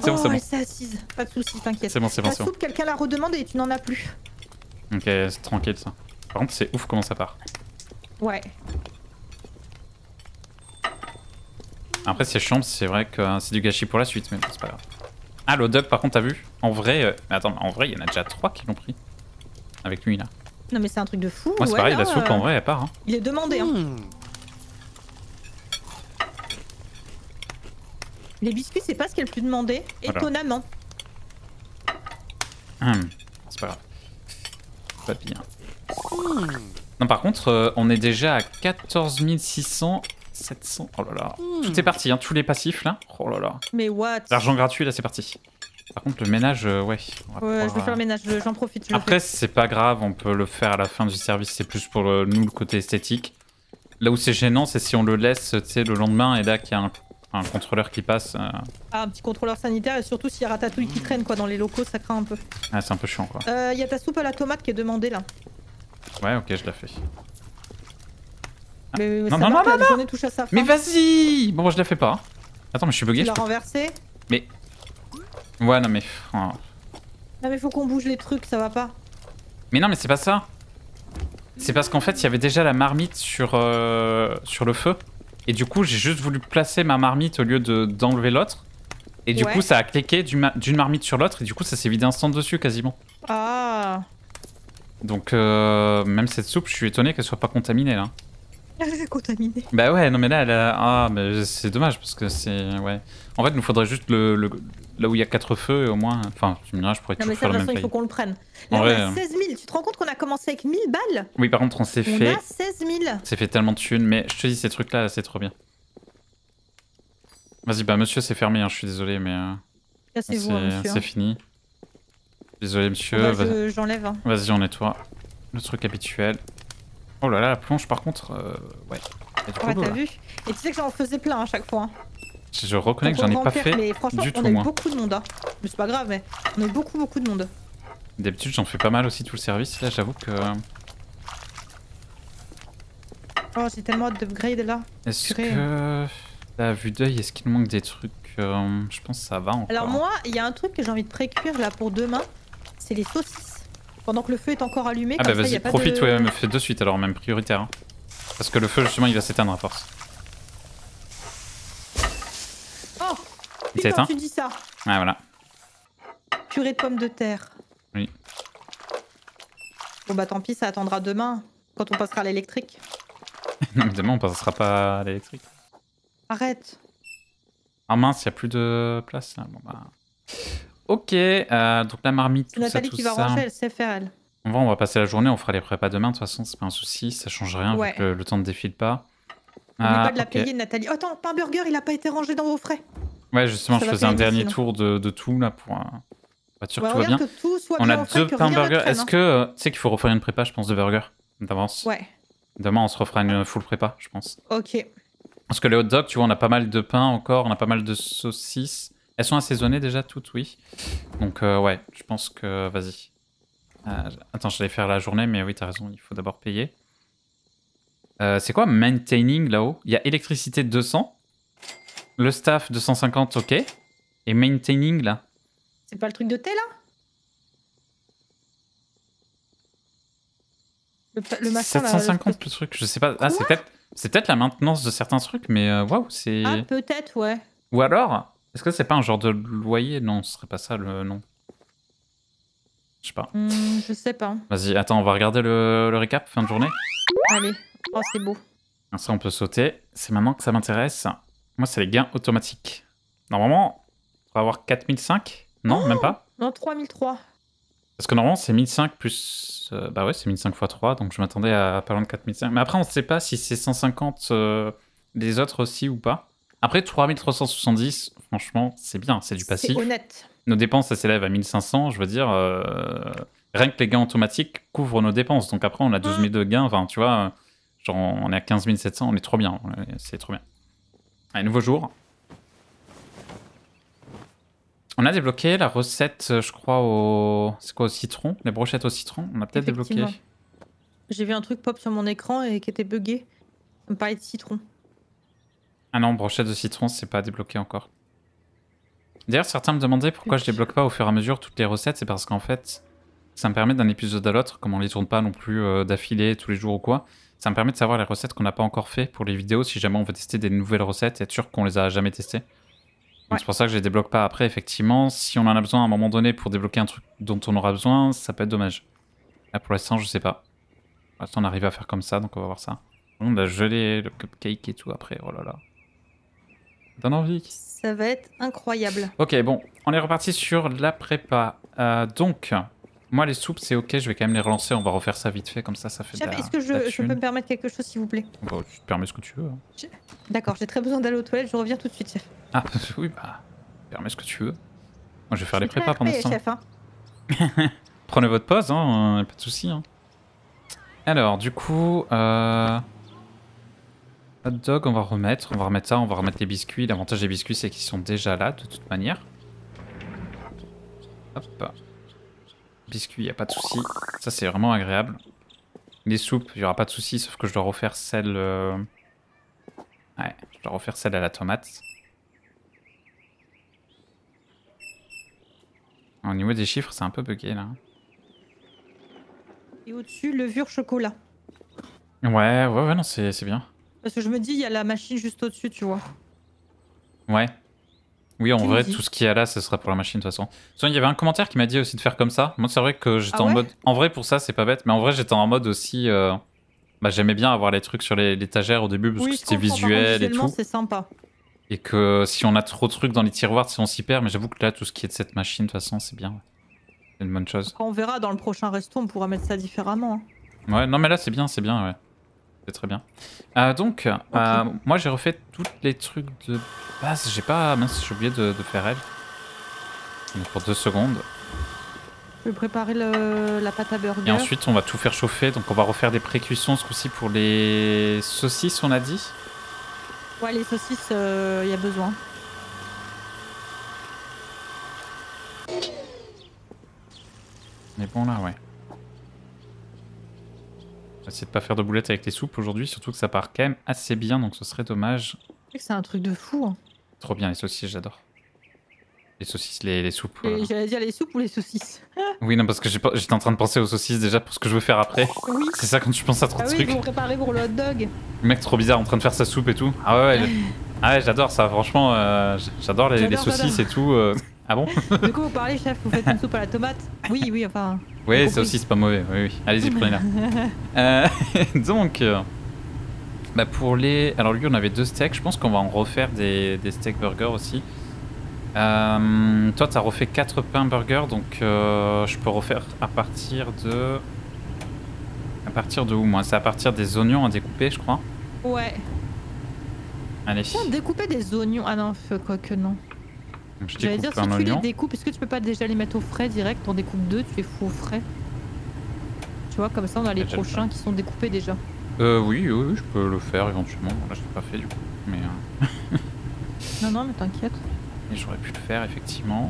C'est bon, oh, c'est bon. elle s'est assise. Pas de soucis, t'inquiète. C'est bon, c'est bon, c'est bon. quelqu'un la redemande et tu n'en as plus. Ok, c'est tranquille ça. Par contre, c'est ouf comment ça part. Ouais. Après, c'est chiant, c'est vrai que euh, c'est du gâchis pour la suite, mais bon, c'est pas grave. Ah, le par contre, t'as vu? En vrai, euh, mais attends, en vrai, il y en a déjà trois qui l'ont pris. Avec lui, là. Non, mais c'est un truc de fou. Moi, c'est ouais, pareil, là, la soupe, euh, en vrai, elle part. Hein. Il est demandé. Hein. Hmm. Les biscuits, c'est pas ce qui est le plus demandé. Voilà. Étonnamment. Hum, C'est pas grave. Pas bien. Non, par contre, euh, on est déjà à 14 600, 700. Oh là là. Tout est parti, hein, tous les passifs, là. Oh là là. Mais what? L'argent gratuit, là, c'est parti. Par contre, le ménage, euh, ouais. on va Ouais, je vais faire le ménage, je- j'en profite. je Après, c'est pas grave, on peut le faire à la fin du service, c'est plus pour le- nous le côté esthétique. Là où c'est gênant, c'est si on le laisse, tu sais, le lendemain et là qu'il y a un, un contrôleur qui passe. euh, Ah, un petit contrôleur sanitaire et surtout s'il y a Ratatouille qui traîne quoi dans les locaux, ça craint un peu. ah, c'est un peu chiant quoi. Euh, Il y a ta soupe à la tomate qui est demandée là. Ouais, ok, je la fais. Mais non, ça non, non, la journée touche à sa fin. Mais vas-y Bon, moi je la fais pas. hein. Attends, mais je suis bugué. Tu l'as renversé Ouais, non, mais. oh. Ah mais faut qu'on bouge les trucs, ça va pas. Mais non, mais c'est pas ça. C'est parce qu'en fait, il y avait déjà la marmite sur, euh, sur le feu. Et du coup, j'ai juste voulu placer ma marmite au lieu de- d'enlever l'autre. Et du Ouais. coup, ça a cliqué d'une marmite sur l'autre. Et du coup, ça s'est vidé instant dessus quasiment. Ah Donc, euh, même cette soupe, je suis étonné qu'elle soit pas contaminée là. Contaminé. Bah ouais, non mais là, elle a... ah, mais c'est dommage parce que c'est. Ouais. En fait, il nous faudrait juste le, le- là où il y a quatre feux et au moins. Enfin, tu me diras, je pourrais Non mais toujours ça faire de le toute façon il faut qu'on le prenne. En Là vrai, on a euh, 16 000, tu te rends compte qu'on a commencé avec 1000 balles? Oui, par contre, on s'est On fait. a 16 000 C'est fait tellement de thunes, mais je te dis, ces trucs-là, c'est trop bien. Vas-y, bah monsieur, c'est fermé, hein, je suis désolé, mais euh, Cassez-vous hein, c'est fini. Désolé, monsieur. Bah, J'enlève. hein. Vas-y, on nettoie. Le truc habituel. Oh là là, la planche, par contre, euh, ouais. A Ouais t'as là. vu Et tu sais que j'en faisais plein à chaque fois. hein. Je reconnais que j'en ai on pas fait Mais franchement du on tout, a eu moi. beaucoup de monde. hein. Mais c'est pas grave mais on a eu beaucoup beaucoup de monde. D'habitude, j'en fais pas mal aussi tout le service. Là, j'avoue que. Oh j'ai tellement hâte d'upgrade là. Est-ce que. La vue d'œil, est-ce qu'il nous manque des trucs euh, Je pense que ça va encore. Alors moi il y a un truc que j'ai envie de pré-cuire là pour demain. C'est les saucisses. Pendant que le feu est encore allumé. Ah bah comme vas-y, profite, de... ouais, me <laughs> fais de suite alors, même prioritaire. hein. Parce que le feu, justement, il va s'éteindre à force. Oh Il s'est éteint tu dis ça. Ah voilà. Purée de pommes de terre. Oui. Bon bah tant pis, ça attendra demain, quand on passera à l'électrique. <laughs> Non, mais demain, on passera pas à l'électrique. Arrête. Ah mince, il a plus de place là. Bon, bah... Ok, euh, donc la marmite, C'est tout ça, Nathalie tout qui va ça. ranger, elle sait faire elle. On va, on va passer la journée, on fera les prépas demain, de toute façon, c'est pas un souci, ça change rien Ouais. vu que le, le temps ne défile pas. N'oublie Ah, pas de la ok. payer, Nathalie. Oh, attends, pain burger, il a pas été rangé dans vos frais. Ouais, justement, Ça je faisais un dernier sinon. tour de, de tout là pour, euh, sûr Ouais, que tout va bien. tout soit On bien a deux pains burgers. Est-ce hein. que euh, tu sais qu'il faut refaire une prépa, je pense, de burger d'avance? Ouais, Demain, on se refera une full prépa, je pense. ok. Parce que les hot dogs, tu vois, on a pas mal de pain encore, on a pas mal de saucisses. Elles sont assaisonnées déjà toutes, oui. Donc euh, ouais, je pense que vas-y. Euh, attends, j'allais faire la journée, mais oui, t'as raison, il faut d'abord payer. Euh, c'est quoi maintaining là-haut? Il y a électricité 200, le staff 250, ok. Et maintaining là? C'est pas le truc de thé là? Le, le machin là. 750 le truc, je sais pas. Ah, c'est peut-être c'est peut-être la maintenance de certains trucs, mais euh, waouh, c'est. Ah, peut-être, ouais. Ou alors, est-ce que c'est pas un genre de loyer? Non, ce serait pas ça le nom. Je sais pas. Hmm, je sais pas. Vas-y, attends, on va regarder le, le récap fin de journée. Allez. Oh, c'est beau. Ça, on peut sauter. C'est maintenant que ça m'intéresse. Moi, c'est les gains automatiques. Normalement, on va avoir 4005 Non, même pas? Non, 3003. Parce que normalement, c'est 1005 plus. euh, bah ouais, c'est 1005 x 3, donc je m'attendais à pas loin de 4005. Mais après, on ne sait pas si c'est 150 euh, les autres aussi ou pas. Après, 3370, franchement, c'est bien, c'est du passif. C'est honnête. Nos dépenses, ça s'élève à 1500, je veux dire. euh, rien que les gains automatiques couvrent nos dépenses. Donc après, on a 12 000 de gains. Enfin, tu vois, genre, on est à 15 700, on est trop bien. C'est trop bien. Allez, nouveau jour. On a débloqué la recette, je crois, au. C'est quoi, au citron Les brochettes au citron On a peut-être débloqué. J'ai vu un truc pop sur mon écran et qui était buggé. Ça me parlait de citron. Ah non, brochette de citron, c'est pas débloqué encore. D'ailleurs, certains me demandaient pourquoi je débloque pas au fur et à mesure toutes les recettes. C'est parce qu'en fait, ça me permet d'un épisode à l'autre, comme on les tourne pas non plus euh, d'affilée tous les jours ou quoi. Ça me permet de savoir les recettes qu'on n'a pas encore fait pour les vidéos si jamais on veut tester des nouvelles recettes et être sûr qu'on les a jamais testées. C'est pour ça que je les débloque pas après, effectivement. Si on en a besoin à un moment donné pour débloquer un truc dont on aura besoin, ça peut être dommage. Là pour l'instant, je sais pas. Pour l'instant, on arrive à faire comme ça, donc on va voir ça. On a gelé le cupcake et tout après, oh là là. Donne envie. Ça va être incroyable. Ok, bon, on est reparti sur la prépa. Euh, donc, moi les soupes c'est ok, je vais quand même les relancer, on va refaire ça vite fait, comme ça ça fait Chef, est-ce que je, peux me permettre quelque chose, s'il vous plaît? Bah, tu te permets ce que tu veux. hein. D'accord, j'ai très besoin d'aller aux toilettes, je reviens tout de suite, chef. Ah, <laughs> oui, bah, permets ce que tu veux. Moi je vais faire les Je prépas pendant ce RP, temps. chef, hein. <laughs> Prenez votre pause, hein, pas de soucis. Hein. Alors, du coup, euh... hot dog, on va remettre. On va remettre ça, on va remettre les biscuits. L'avantage des biscuits, c'est qu'ils sont déjà là, de toute manière. Hop. Biscuits, y a pas de souci. Ça, c'est vraiment agréable. Les soupes, il y aura pas de souci, sauf que je dois refaire celle. euh, Ouais, je dois refaire celle à la tomate. Au niveau des chiffres, c'est un peu bugué là. Et au-dessus, levure chocolat. Ouais, ouais, ouais, non, c'est c'est bien. Parce que je me dis, il y a la machine juste au-dessus, tu vois. Ouais. Oui, en vrai, tout ce qu'il y a là, ce sera pour la machine de toute façon. Il y avait un commentaire qui m'a dit aussi de faire comme ça. Moi, c'est vrai que j'étais Ah en mode. En vrai, pour ça, c'est pas bête, mais en vrai, j'étais en mode aussi. euh, Bah, j'aimais bien avoir les trucs sur les- l'étagère au début parce oui, que c'était visuel et tout. c'est sympa. Et que si on a trop de trucs dans les tiroirs, si on s'y perd. Mais j'avoue que là, tout ce qui est de cette machine, de toute façon, c'est bien. C'est une bonne chose. On verra dans le prochain resto, on pourra mettre ça différemment. hein. Ouais, non, mais là, c'est bien, c'est bien, ouais. C'est très bien. Euh, donc, euh, moi, j'ai refait tous les trucs de base. J'ai pas. Mince, j'ai oublié de, de faire elle. Donc, pour deux secondes. Je vais préparer le- la pâte à burger. Et ensuite, on va tout faire chauffer. Donc, on va refaire des pré-cuissons ce coup-ci pour les saucisses, on a dit. Ouais, les saucisses, il y a besoin. Mais bon, là, ouais. Essayer de pas faire de boulettes avec les soupes aujourd'hui, surtout que ça part quand même assez bien, donc ce serait dommage. C'est un truc de fou. hein. Trop bien, les saucisses, j'adore. Les saucisses, les, les soupes. Euh. J'allais dire les soupes ou les saucisses? <laughs> Oui, non, parce que j'étais en train de penser aux saucisses déjà pour ce que je veux faire après. Oui. C'est ça quand tu penses à trop Ah de oui, trucs. pour le hot dog. Le mec trop bizarre en train de faire sa soupe et tout. Ah ouais, ouais, <laughs> ah ouais j'adore ça, franchement, euh, j'adore les, saucisses et tout. euh. <laughs> Ah bon De quoi vous parlez, chef? Vous faites une soupe à la tomate? Oui, oui, enfin. Oui, compris. aussi, c'est pas mauvais. Oui, oui. Allez-y, prenez-la. <laughs> Euh, <laughs> donc, euh, bah pour les. Alors, lui, on avait deux steaks. Je pense qu'on va en refaire des, des steak burgers aussi. Euh, toi, t'as refait quatre pains burgers, donc euh, je peux refaire à partir de. À partir de où, moi? C'est à partir des oignons à découper, je crois. Ouais. Allez. Tiens, découper des oignons. Ah non, quoi que non. Je J'allais dire, si un tu oignon. les découpes, est-ce que tu peux pas déjà les mettre au frais direct T'en découpes deux, tu les fous au frais. Tu vois, comme ça, on a les Déjà le prochains qui sont découpés déjà. Euh, oui, oui, oui, je peux le faire éventuellement. Là, je l'ai pas fait du coup. Mais euh, <laughs> Non, non, mais t'inquiète. et j'aurais pu le faire effectivement.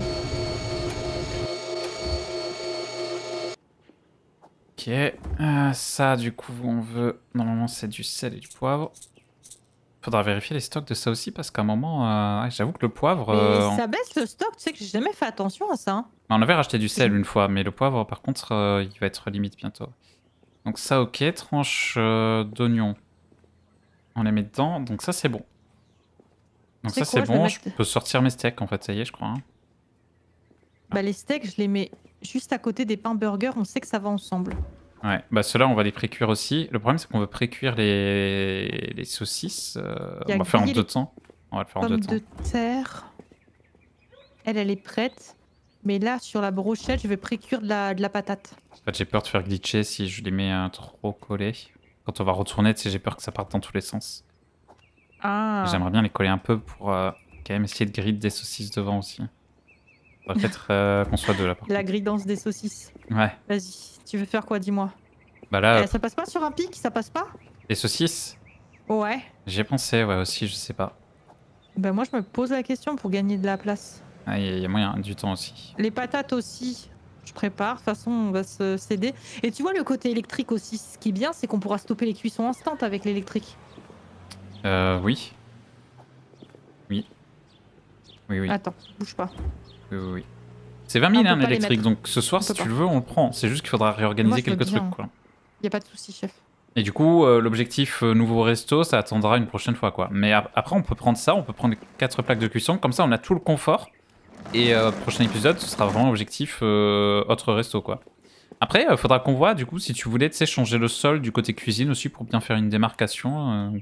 Ok. euh, ça, du coup, on veut. Normalement, c'est du sel et du poivre. Faudra vérifier les stocks de ça aussi parce qu'à un moment, euh, j'avoue que le poivre. Euh, ça baisse le stock, tu sais que j'ai jamais fait attention à ça. hein. on avait racheté du sel une fois, mais le poivre, par contre, euh, il va être limite bientôt. Donc, ça, ok. Tranche d'oignon. On les met dedans. Donc, ça, c'est bon. Donc, ça, c'est je bon. mettre- Je peux sortir mes steaks en fait, ça y est, je crois. hein. Bah, les steaks, je les mets juste à côté des pains burgers, on sait que ça va ensemble. Ouais, bah ceux-là, on va les précuire aussi. Le problème, c'est qu'on veut précuire les, les saucisses. euh, on va faire en deux les temps. On va le faire en deux temps. de terre. Elle, elle est prête. Mais là, sur la brochette, je vais précuire de la, de la patate. En fait, j'ai peur de faire glitcher si je les mets euh, trop collés. Quand on va retourner, j'ai peur que ça parte dans tous les sens. Ah. J'aimerais bien les coller un peu pour euh, quand même essayer de griller des saucisses devant aussi. Faudrait peut-être euh, qu'on soit deux là. Par La grille-danse des saucisses. Ouais, Vas-y, tu veux faire quoi, dis-moi? Bah là, Eh, Ça passe pas sur un pic? Ça passe pas? Les saucisses, Ouais. j'y ai pensé, ouais, aussi, je sais pas. Ben moi, je me pose la question pour gagner de la place. Ah, Il y, a- il y a moyen, du temps aussi. Les patates aussi, je prépare. De toute façon, on va se céder. Et tu vois le côté électrique aussi. Ce qui est bien, c'est qu'on pourra stopper les cuissons instantes avec l'électrique. Euh, oui. Oui. Oui, oui. Attends, bouge pas. Oui, oui, oui. C'est 20 000 On peut hein, l'électrique, donc ce soir, On si tu pas. le veux, on le prend. C'est juste qu'il faudra réorganiser Moi, quelques bien. trucs, quoi. Y a pas de souci, chef. Et du coup, euh, l'objectif euh, nouveau resto, ça attendra une prochaine fois, quoi. Mais ap- après, on peut prendre ça, on peut prendre quatre plaques de cuisson, comme ça, on a tout le confort. Et euh, prochain épisode, ce sera vraiment l'objectif euh, autre resto, quoi. Après, il faudra qu'on voit, du coup, si tu voulais, tu sais, changer le sol du côté cuisine aussi pour bien faire une démarcation, euh,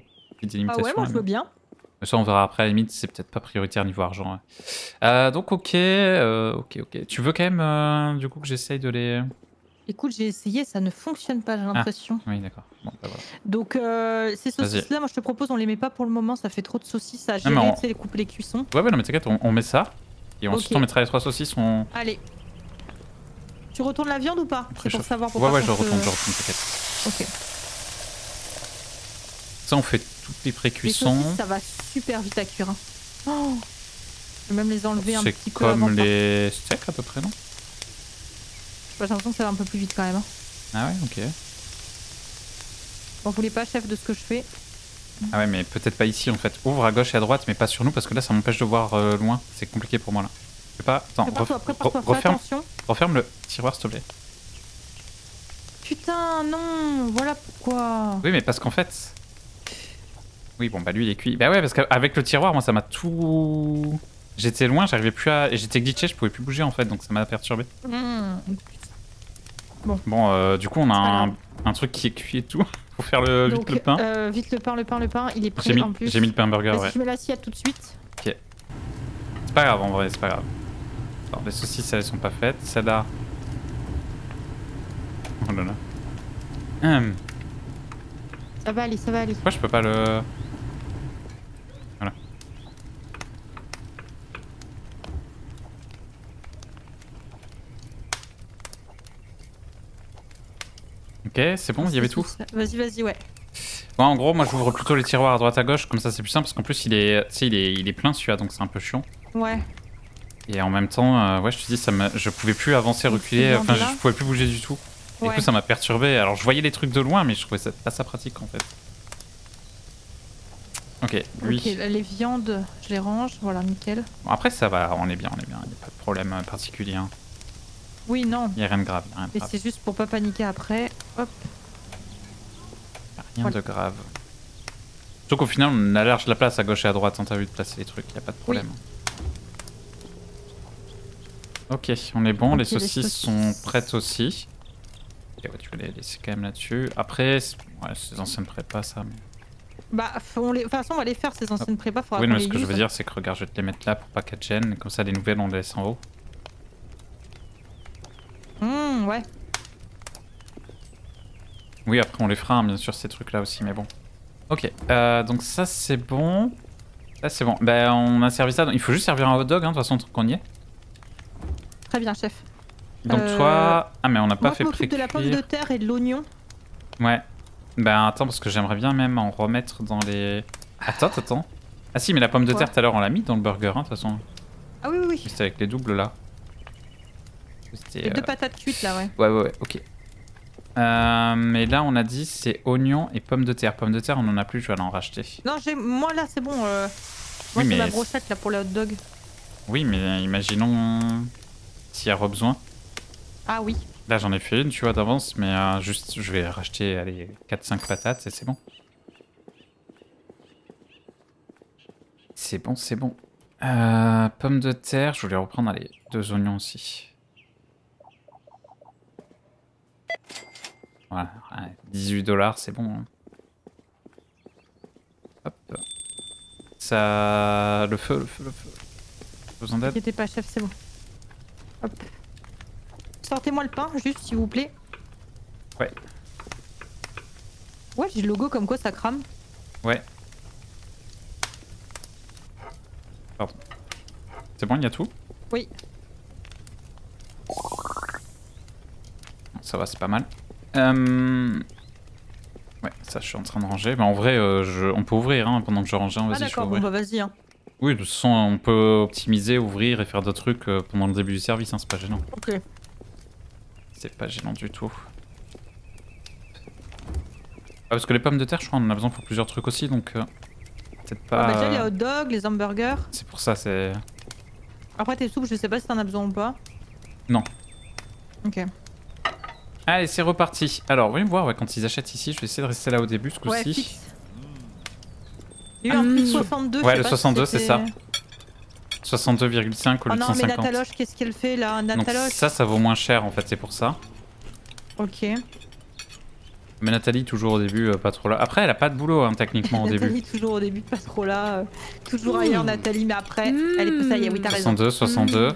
Ah ouais, moi je veux bien. Mais Ça, on verra après, à la limite, c'est peut-être pas prioritaire niveau argent. ouais. Euh, donc, ok, euh, ok, ok. Tu veux quand même, euh, du coup, que j'essaye de les... Écoute, j'ai essayé, ça ne fonctionne pas, j'ai l'impression. Oui, d'accord. Bon, bah voilà. Donc euh, ces saucisses-là, moi je te propose, on les met pas pour le moment, ça fait trop de saucisses à gérer, on- tu sais, les couper les cuissons. Ouais, ouais, non, mais t'inquiète, on, on met ça. Et ensuite, Ok. on mettra les trois saucisses. On... Allez. Tu retournes la viande ou pas? C'est pour savoir Ouais, pourquoi. ouais, je qu'on se- retourne, je retourne, t'inquiète. Ok. Ça, on fait toutes les Les pré-cuissons. saucisses, ça va super vite à cuire. hein. Oh je vais même les enlever un C'est petit peu avant. comme les steaks, à peu près, non? J'ai l'impression que ça va un peu plus vite quand même. hein. Ah ouais, ok. Vous voulez pas, chef, de ce que je fais Ah ouais, mais peut-être pas ici, en fait. Ouvre à gauche et à droite, mais pas sur nous, parce que là, ça m'empêche de voir euh, loin. C'est compliqué pour moi, là. Je sais pas... Attends, re- fais referme, referme le tiroir, s'il te plaît. Putain, non, voilà pourquoi. Oui, mais parce qu'en fait... Oui, bon, bah lui, il est cuit. Bah ouais, parce qu'avec le tiroir, moi, ça m'a tout... J'étais loin, j'arrivais plus à... J'étais glitché, je pouvais plus bouger, en fait, donc ça m'a perturbé. Mmh. Bon, euh, du coup, on a un, un truc qui est cuit et tout. <laughs> Faut faire le, vite le pain. euh, vite le pain, le pain, le pain, il est mis, en plus. j'ai mis le pain burger, ouais. je mets l'assiette tout de suite. C'est pas grave, en vrai, c'est pas grave. Alors, les saucisses, elles sont pas faites. Celle-là... Oh là là. Hum, Ça va aller, ça va aller. pourquoi je peux pas le... Ok, c'est bon, il y avait tout Vas-y, vas-y, ouais. Ouais, en gros, moi j'ouvre plutôt les tiroirs à droite à gauche, comme ça c'est plus simple parce qu'en plus il est, il est, il est plein celui-là, donc c'est un peu chiant. Ouais. Et en même temps, euh, ouais, je te dis, ça me, je pouvais plus avancer, reculer, enfin je, pouvais plus bouger du tout. Et ouais. Du coup, ça m'a perturbé. Alors je voyais les trucs de loin, mais je trouvais ça pas ça pratique en fait. Ok, lui. Ok, les viandes, je les range, voilà, nickel. Bon, après, ça va, on est bien, on est bien, il n'y a pas de problème particulier. hein. Oui, non, Il n'y a rien de grave, rien de grave. c'est juste pour pas paniquer après. Hop. Rien Voilà. de grave. Surtout qu'au final, on a large la place à gauche et à droite, hein, t'as vu de placer les trucs, y a pas de problème. Ok, on est bon, les les saucisses sont prêtes aussi. Ouais, tu peux les laisser quand même là-dessus. Après, c'est- ouais, des anciennes prépas ça. Mais... Bah, on les... de toute façon, on va les faire, ces anciennes prépas. Faudra oui, mais ce que je veux dire, c'est que regarde, je vais te les mettre là pour pas qu'elles gênent. Comme ça, les nouvelles, on les laisse en haut. Mmh, ouais. Oui, après, on les fera, hein, bien sûr, ces trucs-là aussi, mais bon. Ok, euh, donc ça, c'est bon. Ça, c'est bon. Ben, on a servi ça. Il faut juste servir un hot dog, hein, de toute façon, qu'on y est. Très bien, chef. Donc Euh, toi... Ah, mais on n'a pas fait m'occupe de la pomme de terre et de l'oignon. Ouais. Ben, attends, parce que j'aimerais bien même en remettre dans les... Attends, attends. Ah si, mais la pomme de terre, tout à l'heure, on l'a mis dans le burger, hein, de toute façon. Ah oui, oui, oui. C'était avec les doubles, là. Les euh, deux patates cuites, là, ouais. Ouais, ouais, ouais, ok. Euh, mais là, on a dit c'est oignon et pommes de terre. Pommes de terre, on en a plus, je vais aller en racheter. Non, j'ai... moi, là, c'est bon. euh, Moi, Oui, mais ma brochette, là, pour les hot dogs. Oui, mais imaginons s'il y a besoin. Ah oui. Là, j'en ai fait une, tu vois, d'avance, mais euh, juste, je vais racheter, allez, 4-5 patates et c'est bon. C'est bon, c'est bon. Pommes de terre, je voulais reprendre, allez, deux oignons aussi. Voilà, ouais, 18 dollars, c'est bon. hein. Hop. Ça... Le feu, le feu, le feu. Besoin d'aide N'inquiétez pas, chef, c'est bon. Hop. Sortez-moi le pain, juste, s'il vous plaît. Ouais. Ouais, j'ai le logo comme quoi ça crame. Ouais. Pardon. C'est bon, il y a tout? Oui. Ça va, c'est pas mal. Euh, Ouais, ça, je suis en train de ranger. Mais en vrai, euh, je... on peut ouvrir hein, pendant que je range. Hein. Ah d'accord, bon bah vas-y. Hein. Oui, de toute façon, on peut optimiser, ouvrir et faire d'autres trucs euh, pendant le début du service. Hein, c'est pas gênant. Ok. C'est pas gênant du tout. Ah, parce que les pommes de terre, je crois, on en a besoin pour plusieurs trucs aussi, donc euh, peut-être Ah, pas. bah, déjà, les hot dogs, les hamburgers. C'est pour ça, c'est. Après, tes soupes, je sais pas si t'en as besoin ou pas. Non. Ok. Allez, c'est reparti. Alors, voyons voir ouais, quand ils achètent ici. Je vais essayer de rester là au début ce Ouais, coup-ci. fixe. Il y a eu un Hum. prix de 62. je Ouais, le pas 62, si c'est ça. 62,5 au lieu de non, mais 150. Nataloche, qu'est-ce qu'elle fait là Donc Nataloche ça, ça vaut moins cher en fait, c'est pour ça. Ok. Mais Nathalie, toujours au début, euh, pas trop là. Après, elle a pas de boulot hein, techniquement au <laughs> début. Nathalie, toujours au début, pas trop là. euh, toujours ailleurs, Nathalie, mais après, elle est ça y est, oui, t'as raison. 62, 62.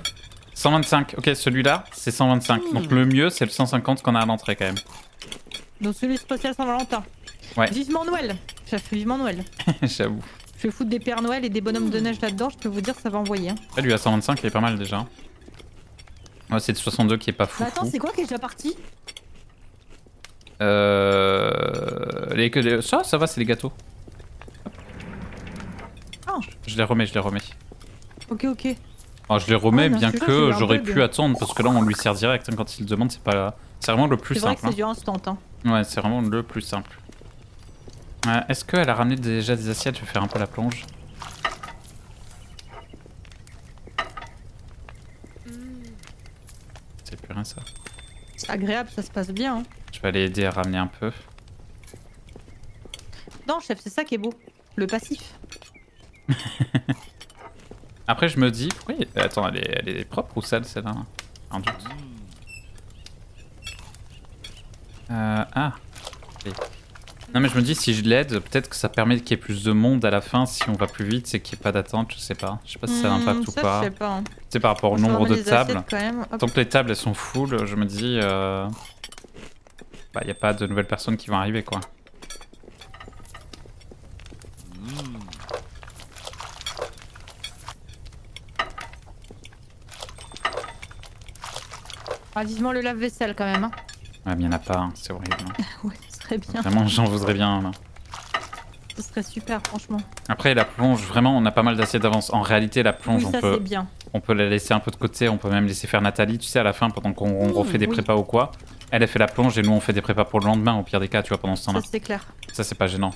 125, ok, celui-là, c'est 125. Donc le mieux, c'est le 150 qu'on a à l'entrée quand même. Donc celui spécial Saint-Valentin. Ouais. Vivement Noël. Chef, vivement Noël. <laughs> J'avoue. Je vais foutre des Pères Noël et des bonhommes de neige là-dedans, je peux vous dire, ça va envoyer. hein. Ah, lui à 125, il est pas mal déjà. Ouais, c'est le 62 qui est pas fou. Mais attends, c'est quoi qui est déjà parti? Euh... Les... les- Ça, ça va, c'est les gâteaux. Ah. Je les remets, je les remets. Ok, ok. Alors, je les remets, Ouais, bien que j'aurais pu attendre, parce que là, on lui sert direct. hein, quand il le demande, c'est pas... C'est vraiment le plus C'est vrai simple. que c'est du instant. Hein. hein. Ouais, c'est vraiment le plus simple. Euh, Est-ce qu'elle a ramené déjà des assiettes? Je vais faire un peu la plonge. C'est plus rien ça. C'est agréable, ça se passe bien. hein. Je vais aller aider à ramener un peu. Non, chef, c'est ça qui est beau. Le passif. <laughs> Après, je me dis, oui, attends, elle est, elle est propre ou sale celle-là Un doute. Euh, ah. Non, mais je me dis, si je l'aide, peut-être que ça permet qu'il y ait plus de monde à la fin. Si on va plus vite, c'est qu'il n'y ait pas d'attente, je sais pas. Je sais pas si ça a un impact Hmm, ou ça, pas. Je sais pas. hein. C'est par rapport au nombre de les tables. Tant que les tables elles sont full, je me dis, euh... bah, il n'y a pas de nouvelles personnes qui vont arriver quoi. Ah, vivement le lave-vaisselle quand même. Hein. Ouais, mais il n'y en a pas, hein, c'est horrible. hein. <laughs> Ouais, ce serait bien. Vraiment, j'en voudrais bien. là. Ce serait super, franchement. Après, la plonge, vraiment, on a pas mal d'assiettes d'avance. En réalité, la plonge, Oui, on ça peut. c'est bien. On peut la laisser un peu de côté, on peut même laisser faire Nathalie, tu sais, à la fin, pendant qu'on on Mmh, refait des oui. prépas ou quoi. Elle, elle fait la plonge et nous, on fait des prépas pour le lendemain, au pire des cas, tu vois, pendant ce temps-là. Ça c'est clair. Ça, c'est pas gênant.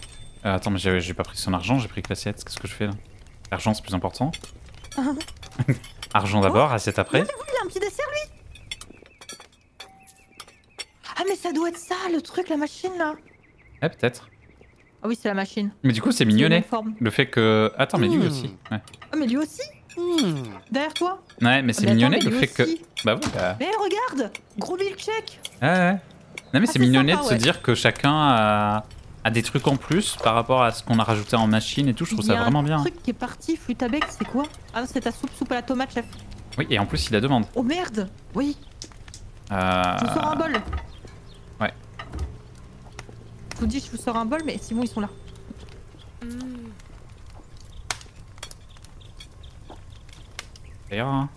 Euh, attends, mais j'ai pas pris son argent, j'ai pris que l'assiette. Qu'est-ce que je fais là? L'argent, c'est plus important. <laughs> argent d'abord, assiette après. A un petit dessert lui Ah mais ça doit être ça le truc, la machine là Eh, peut-être. Ah oui c'est la machine. Mais du coup, c'est mignonné. Le fait que. Attends, mais lui Mmh. aussi. Ouais, Ah mais lui aussi Derrière toi ouais mais c'est Ah, mais mignonné mais le fait que. Bah oui, bah. Mais regarde Gros milkshake Ouais, ouais. Non, mais Ah, c'est c'est mignonné sympa, de se dire que chacun a, a des trucs en plus par rapport à ce qu'on a rajouté en machine et tout. Je trouve Il ça y a vraiment un bien. truc qui est parti, flûte à bec, c'est quoi? Ah non c'est ta soupe, soupe à la tomate chef. Oui, et en plus, il la demande. Oh merde Oui, Euh, je sors un bol vous dis je vous sors un bol mais bon ils sont là. D'ailleurs, hein.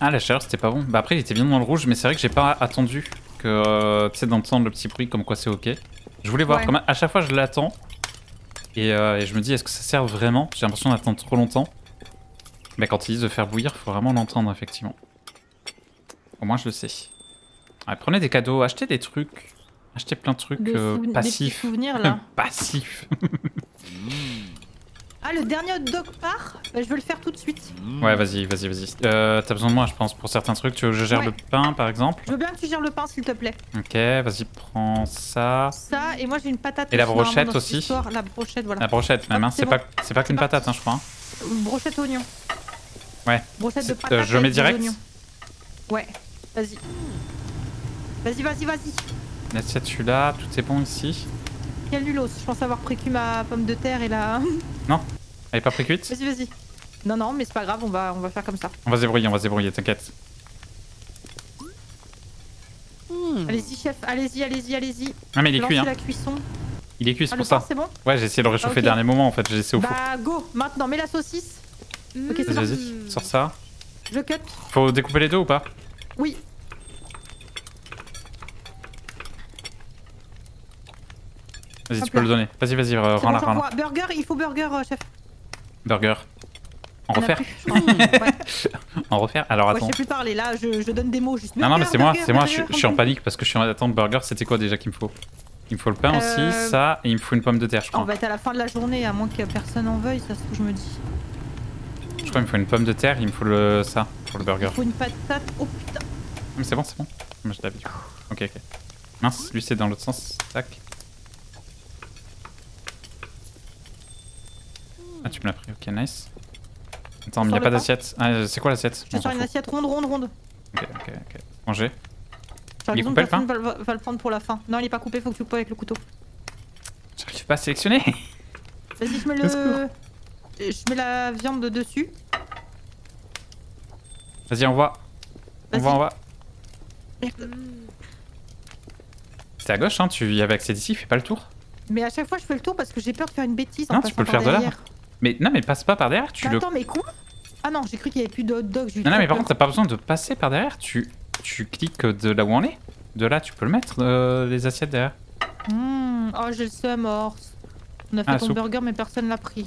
Ah, la chaleur, c'était pas bon. Bah, après, il était bien dans le rouge, mais c'est vrai que j'ai pas attendu que, euh, tu sais, d'entendre le petit bruit comme quoi c'est ok. Je voulais voir, Ouais. comme à chaque fois, je l'attends. Et, euh, et je me dis, est-ce que ça sert vraiment? J'ai l'impression d'attendre trop longtemps. Mais quand ils disent de faire bouillir, faut vraiment l'entendre, effectivement. Au moins, je le sais. Ouais, prenez des cadeaux, achetez des trucs. Achetez plein de trucs Des, euh, sou- des passifs. souvenirs là. <laughs> Passifs. <laughs> ah le dernier hot dog part Bah, Je veux le faire tout de suite. Ouais, vas-y, vas-y, vas-y. Euh, T'as besoin de moi, je pense, pour certains trucs. Tu veux que je gère Ouais. le pain, par exemple? Je veux bien que tu gères le pain s'il te plaît. Ok, vas-y, prends ça. Ça et moi j'ai une patate. Et la brochette aussi histoire. La brochette voilà. La brochette, même, hein. c'est bon. pas, c'est pas qu'une patate, hein, je crois. Une brochette oignon. Ouais. De euh, je mets direct. Ouais. Vas-y. Vas-y, vas-y, vas-y. L'assiette, celui-là, tout est bon ici. Quel nulos. Je pense avoir précu ma pomme de terre et la. <laughs> Elle est pas précuite vas-y, vas-y. Non, non, mais c'est pas grave, on va, on va faire comme ça. On va se débrouiller, on va se débrouiller, t'inquiète. Allez-y, chef, allez-y, allez-y, allez-y. Ah, mais il est Lancez cuit, hein. la cuisson. Il est cuit, c'est Ah, pour ça. c'est bon Ouais, j'ai essayé de le réchauffer Ok. dernier moment, en fait. J'ai laissé au four. Bah, go Maintenant, mets la saucisse. Ok, c'est Vas-y, sors ça. Je cut. Faut découper les deux ou pas? Oui. Vas-y, tu peux le donner. Vas-y, vas-y, euh, C'est rends-la, bon, rends-la. Burger, il faut burger, euh, chef. Burger. En refaire. <laughs> En refaire Alors Ouais, attends. je sais plus parler, là, je, je donne des mots juste. Non, non, mais c'est moi, c'est moi, je, suis en panique parce que je suis en attente burger. C'était quoi déjà qu'il me faut? Il me faut le pain Euh, aussi, ça, et il me faut une pomme de terre, je On crois. va être à la fin de la journée, à moins que personne en veuille, ça se trouve, je me dis. Je crois qu'il me faut une pomme de terre, il me faut le ça pour le burger. Il faut une patate. Oh putain. Mais c'est bon, c'est bon. Moi je l'avais du coup. Ok, ok. Mince, lui c'est dans l'autre sens. Tac. Ah, tu me l'as pris, ok, nice. Attends, mais Sors y a le pas d'assiette. Ah, c'est quoi l'assiette? Je sors une assiette ronde, ronde, ronde. Ok, ok, ok. Manger. Il est l'impression coupé, que le pain personne va, le- va le prendre pour la fin. Non, il est pas coupé, faut que tu le coupes avec le couteau. J'arrive pas à sélectionner. Vas-y, je mets le. Je mets la viande de dessus. Vas-y, envoie. Vas-y. Envoie, envoie. C'était à gauche, hein. Tu y avais accès d'ici, fais pas le tour. Mais à chaque fois, je fais le tour parce que j'ai peur de faire une bêtise. en Non, tu peux le faire de là. Mais non, mais passe pas par derrière. Tu le. Attends, mais quoi? Ah non, j'ai cru qu'il y avait plus de hot dog. Non, non, mais par contre, t'as pas besoin de passer par derrière. Tu, tu cliques de là où on est. De là, tu peux le mettre, euh, les assiettes derrière. Mmh, Oh, j'ai le seum. On a fait Ah, ton soupe. burger, mais personne l'a pris.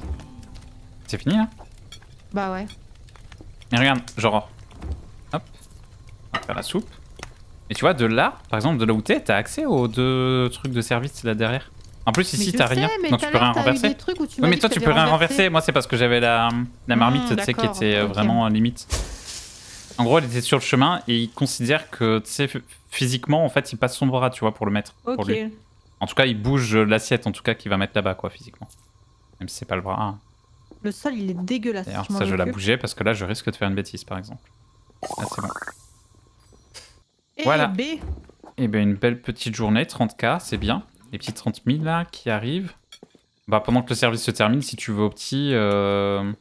C'est fini là Bah ouais. Mais regarde, genre. Hop. On va faire la soupe. Et tu vois, de là, par exemple, de là où t'es, t'as accès aux deux trucs de service là derrière. En plus, ici, t'as rien. mais Donc tu peux rien renverser. des trucs où tu Oui, mais toi, tu peux rien renverser. Moi, c'est parce que j'avais la, la marmite, Hmm, tu sais, qui était euh, vraiment euh, limite. En gros, elle était sur le chemin et il considère que, tu sais, physiquement, en fait, il passe son bras, tu vois, pour le mettre. Pour Ok. lui. En tout cas, il bouge l'assiette, en tout cas, qu'il va mettre là-bas, quoi, physiquement. Même si c'est pas le bras. hein. Le sol, il est dégueulasse. D'ailleurs, ça, je vais la bouger parce que là, je risque de faire une bêtise, par exemple. Là, c'est bon. Et Voilà. B. Eh ben, une belle petite journée, 30k, c'est bien. Les petits 30 000 là qui arrivent. Bah, pendant que le service se termine, si tu veux au petit, euh,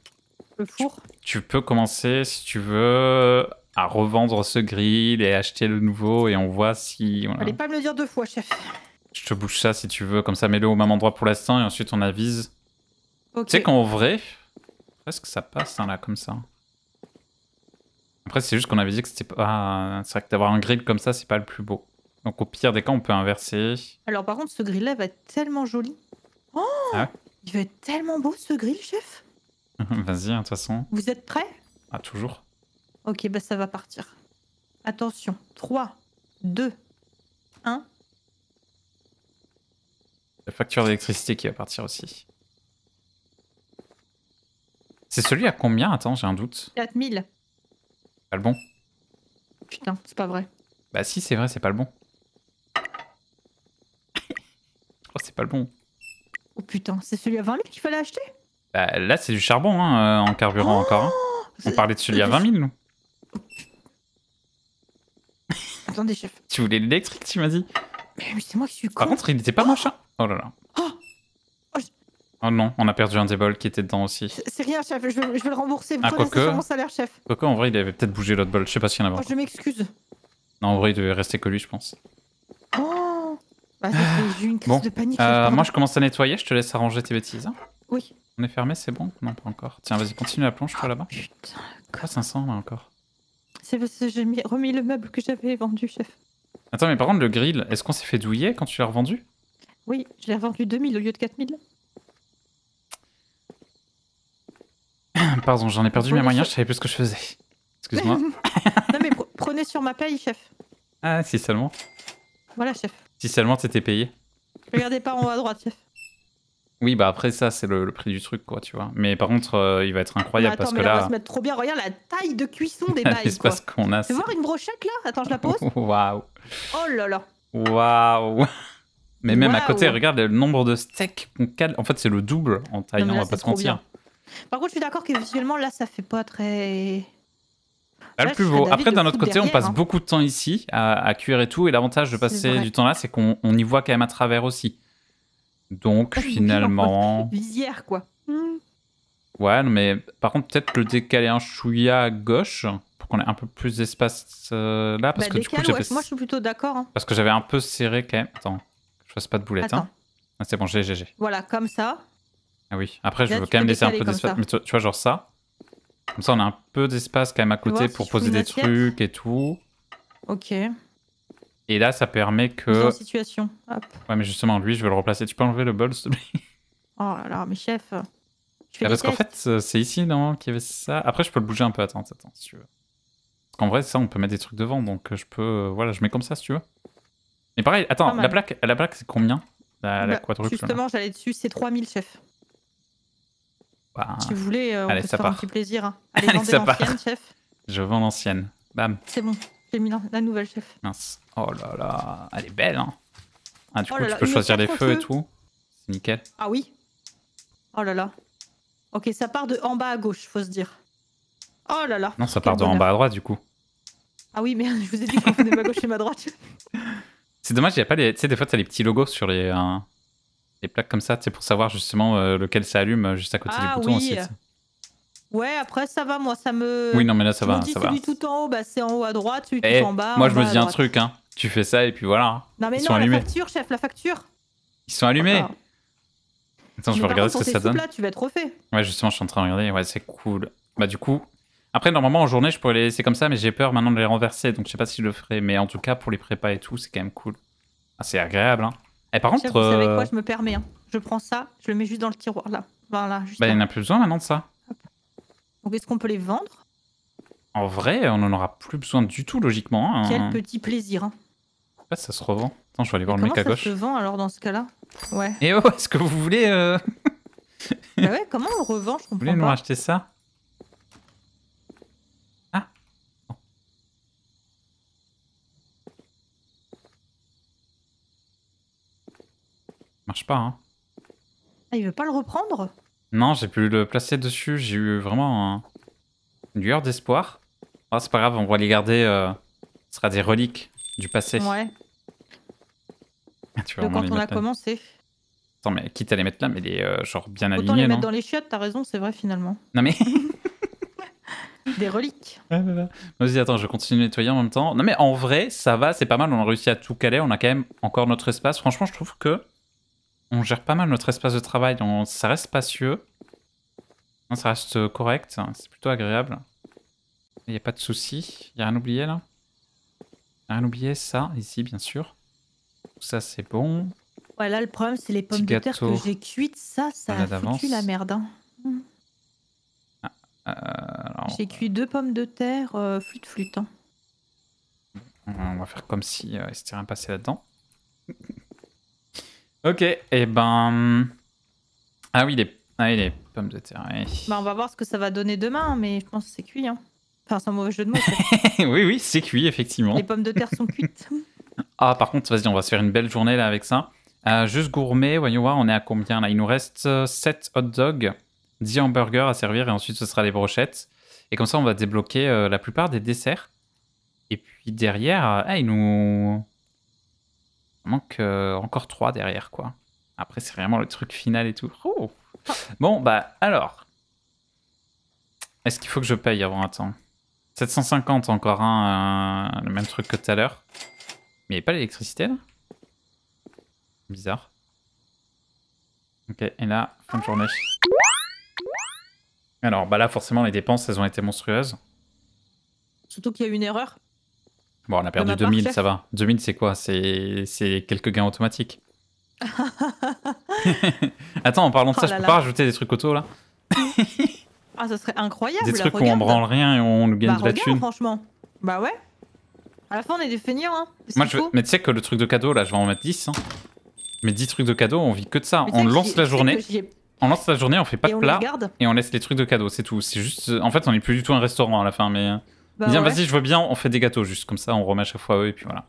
Le four. tu peux commencer, si tu veux, à revendre ce grill et acheter le nouveau et on voit si. voilà. Allez pas me le dire deux fois, chef. Je te bouge ça si tu veux, comme ça, mets-le au même endroit pour l'instant et ensuite on avise. Tu sais qu'en vrai, presque ça passe hein, là, comme ça. Après, c'est juste qu'on avait dit que c'était pas. C'est vrai que d'avoir un grill comme ça, c'est pas le plus beau. Donc, au pire des cas, on peut inverser. Alors par contre, ce grill-là va être tellement joli. Oh Ah ouais Il va être tellement beau ce grill, chef. <laughs> Vas-y, hein, de toute façon. Vous êtes prêts? Ah, toujours. Ok, bah ça va partir. Attention. 3, 2, 1. La facture d'électricité qui va partir aussi. C'est celui à combien Attends, j'ai un doute. 4000. Pas le bon Putain, c'est pas vrai. Bah si, c'est vrai, c'est pas le bon. Que <laughs> c'est pas le bon. Oh putain, c'est celui à 20 000 qu'il fallait acheter? Bah, là, c'est du charbon hein, euh, en carburant encore. hein. On parlait de celui à 20 000, nous. <laughs> Attendez, chef. Tu voulais l'électrique, tu m'as dit? Mais, mais c'est moi qui suis con. Par contre, il était pas moche, hein Oh là là. Oh Oh, Oh non, on a perdu un des bols qui était dedans aussi. C'est rien, chef. Je vais, je vais le rembourser. Vous Ah, quoique. sur mon salaire, chef. Quoique, en vrai, il avait peut-être bougé l'autre bol. Je sais pas s'il y en a Oh, je m'excuse. Non, en vrai, il devait rester que lui, je pense. Oh bah, J'ai eu une crise Bon, de panique. Euh, moi, je commence à nettoyer. Je te laisse arranger tes bêtises. hein. Oui. On est fermé, c'est bon? Non, pas encore. Tiens, vas-y, continue la planche, toi, là-bas. Putain. Ah, 500, là, encore. C'est parce que j'ai mis- remis le meuble que j'avais vendu, chef. Attends, mais par contre, le grill, est-ce qu'on s'est fait douiller quand tu l'as revendu? Oui, je l'ai revendu 2000 au lieu de 4000. <coughs> Pardon, j'en ai perdu mes moyens, je savais plus ce que je faisais. Excuse-moi. <laughs> non mais pre- prenez sur ma paye, chef. ah, si seulement. Voilà, chef. Si seulement t'étais payé. Regardez pas en haut à droite, chef. Oui, bah après, ça, c'est le, le prix du truc, quoi, tu vois. Mais par contre, euh, il va être incroyable attends, parce mais que là, on va se mettre trop bien. Regarde la taille de cuisson des <laughs> bails, l'espace qu'on a, Tu voir une brochette là? Attends, je la pose. <laughs> Waouh. Oh là là. Waouh. Mais même à côté, regarde le nombre de steaks qu'on cale. En fait, c'est le double en taille, Non, mais non, on va pas se mentir. bien. Par contre, je suis d'accord que visuellement, là, ça fait pas très. Pas Là, le plus beau. Après, d'un autre côté, on passe hein. beaucoup de temps ici à, à cuire et tout. Et l'avantage de passer du temps là, c'est qu'on on y voit quand même à travers aussi. Donc, Oui, finalement. Visière, quoi. Hmm. Ouais, non, mais par contre, peut-être le décaler un chouïa à gauche pour qu'on ait un peu plus d'espace euh, là. Parce Bah, que du coup, ouais, moi, je suis plutôt d'accord. hein. parce que j'avais un peu serré quand même. Attends, je fasse pas de boulette. Hein. Ah, c'est bon, j'ai, j'ai, j'ai. Voilà, comme ça. Ah oui. Après, je veux quand même laisser un peu d'espace. Mais tu, tu vois, genre ça. Comme ça, on a un peu d'espace quand même à côté vois, pour si poser des assiette. trucs et tout. Ok. Et là, ça permet que. en situation. Hop. Ouais, mais justement, lui, je vais le replacer. Tu peux enlever le bol, s'il te plaît? Oh là là, mais chef. Fais Ah, Parce qu'en fait, c'est ici, non, qu'il y avait ça. Après, je peux le bouger un peu. Attends, attends, si tu veux. Parce qu'en vrai, ça, on peut mettre des trucs devant. Donc, euh, je peux. euh, Voilà, je mets comme ça, si tu veux. Mais pareil, attends, la plaque, la plaque c'est combien? La, la Bah, quadruple. là. Justement, j'allais dessus, c'est 3000 chefs. Bah, Si vous voulez, euh, on Allez, peut ça faire un petit plaisir. hein. <laughs> Allez, Allez, vendez ça part. l'ancienne, chef. je vends l'ancienne. Bam, C'est bon, j'ai mis la, nouvelle, chef. mince. Oh là là, elle est belle, hein. Ah, du Oh coup, là tu là, peux choisir les feux et tout. C'est nickel. Ah oui Oh là là. Ok, ça part de en bas à gauche, faut se dire. Oh là là. Non, ça part de en bas à droite, du coup. Ah oui, mais je vous ai dit qu'on faisait ma gauche et ma droite. C'est dommage, il y a pas les. Tu sais, des fois, t'as les petits logos sur les. euh, les plaques comme ça, sais, pour savoir justement euh, lequel ça allume euh, juste à côté Ah du bouton oui. aussi. Ouais, après ça va, moi ça me. Oui, non, mais là, ça je me va, dis ça va. celui tout en haut, bah, c'est en haut à droite, celui Eh, tout en bas. moi, je me dis un truc, hein. Tu fais ça et puis voilà. Non mais Ils non, sont la allumés. facture, chef, la facture. Ils sont allumés. Voilà. Attends, je vais regarder ce que ça donne. là, tu vas être refait. Ouais, justement, je suis en train de regarder. Ouais, c'est cool. Bah, du coup. Après, normalement, en journée, je pourrais les laisser comme ça, mais j'ai peur maintenant de les renverser, donc je sais pas si je le ferai. Mais en tout cas, pour les prépas et tout, c'est quand même cool. Ah, c'est agréable, hein. Et par Chef, contre, vous savez euh, quoi, je me permets. hein. Je prends ça, je le mets juste dans le tiroir là. Voilà, juste bah, il n'y en a plus besoin maintenant de ça. Donc est-ce qu'on peut les vendre? En vrai, on en aura plus besoin du tout, logiquement. hein. Quel petit plaisir. Hein. Ouais, ça se revend. Attends, je vais aller Et voir le mec à ça gauche. se vend alors dans ce cas-là? Ouais. Et oh, est-ce que vous voulez, euh, bah ouais, comment on revend? Je vous voulez nous racheter ça? Marche pas, hein. Ah, il veut pas le reprendre? Non, j'ai pu le placer dessus. J'ai eu vraiment un... une lueur d'espoir. Ah, c'est pas grave, on va les garder. euh, Ce sera des reliques du passé. Ouais. Tu vas De vraiment quand les on a là. commencé. Attends, mais quitte à les mettre là, mais les euh, genre bien Autant alignés, les non mettre dans les chiottes, t'as raison, c'est vrai finalement. Non mais. <laughs> Des reliques. Vas-y, attends, je continue de nettoyer en même temps. Non mais en vrai, ça va, c'est pas mal. On a réussi à tout caler. On a quand même encore notre espace. Franchement, je trouve que on gère pas mal notre espace de travail. On- Ça reste spacieux. Ça reste correct. C'est plutôt agréable. Il n'y a pas de souci. Il y a rien oublié là? Y a rien oublié ça ici, bien sûr. Tout ça, c'est bon. Ouais, là le problème c'est les pommes de terre que j'ai cuites, ça, ça Voilà a foutu la merde. hein. Euh, alors, J'ai cuit deux pommes de terre, euh, flûte flûte. hein. On va faire comme si euh, il s'était rien passé là-dedans. Ok, et ben. Ah oui, les, ah oui, les pommes de terre. ouais. Bah on va voir ce que ça va donner demain, mais je pense que c'est cuit. Hein. Enfin, c'est un mauvais jeu de mots. <laughs> oui, oui, c'est cuit, effectivement. les pommes de terre sont cuites. <laughs> Ah, par contre, vas-y, on va se faire une belle journée là avec ça. Euh, juste gourmet, voyons voir, on est à combien là? Il nous reste 7 hot dogs, 10 hamburgers à servir et ensuite ce sera les brochettes. Et comme ça, on va débloquer euh, la plupart des desserts. Et puis derrière, euh, ah, il nous manque euh, encore 3 derrière quoi. Après, c'est vraiment le truc final et tout. Oh. Bon, bah alors. Est-ce qu'il faut que je paye avant? Attends. 750 encore un, euh, le même truc que tout à l'heure. Mais il n'y a pas l'électricité là? Bizarre. Ok, et là, fin de journée. Alors, bah là, forcément, les dépenses, elles ont été monstrueuses. Surtout qu'il y a eu une erreur. Bon, on a perdu ma part, 2000, chef. ça va. 2000, c'est quoi? C'est quelques gains automatiques. <laughs> Attends, en parlant de Oh ça, je là peux là. pas rajouter des trucs auto là Ah, ça serait incroyable. Des trucs où on branle rien et on nous gagne Bah, de la regarde, thune. franchement. Bah ouais. À la fin, on est des feignants. Hein. Moi, je veux-. Mais tu sais que le truc de cadeau, là, je vais en mettre 10. hein. Mais 10 trucs de cadeau, on vit que de ça. Mais On lance la journée, on lance la journée, on fait pas Et de plat et on laisse les trucs de cadeau, c'est tout. C'est juste. En fait, on est plus du tout un restaurant à la fin, mais. Bah ouais. vas-y, je veux bien, on fait des gâteaux juste comme ça, on remet à chaque fois eux et puis voilà.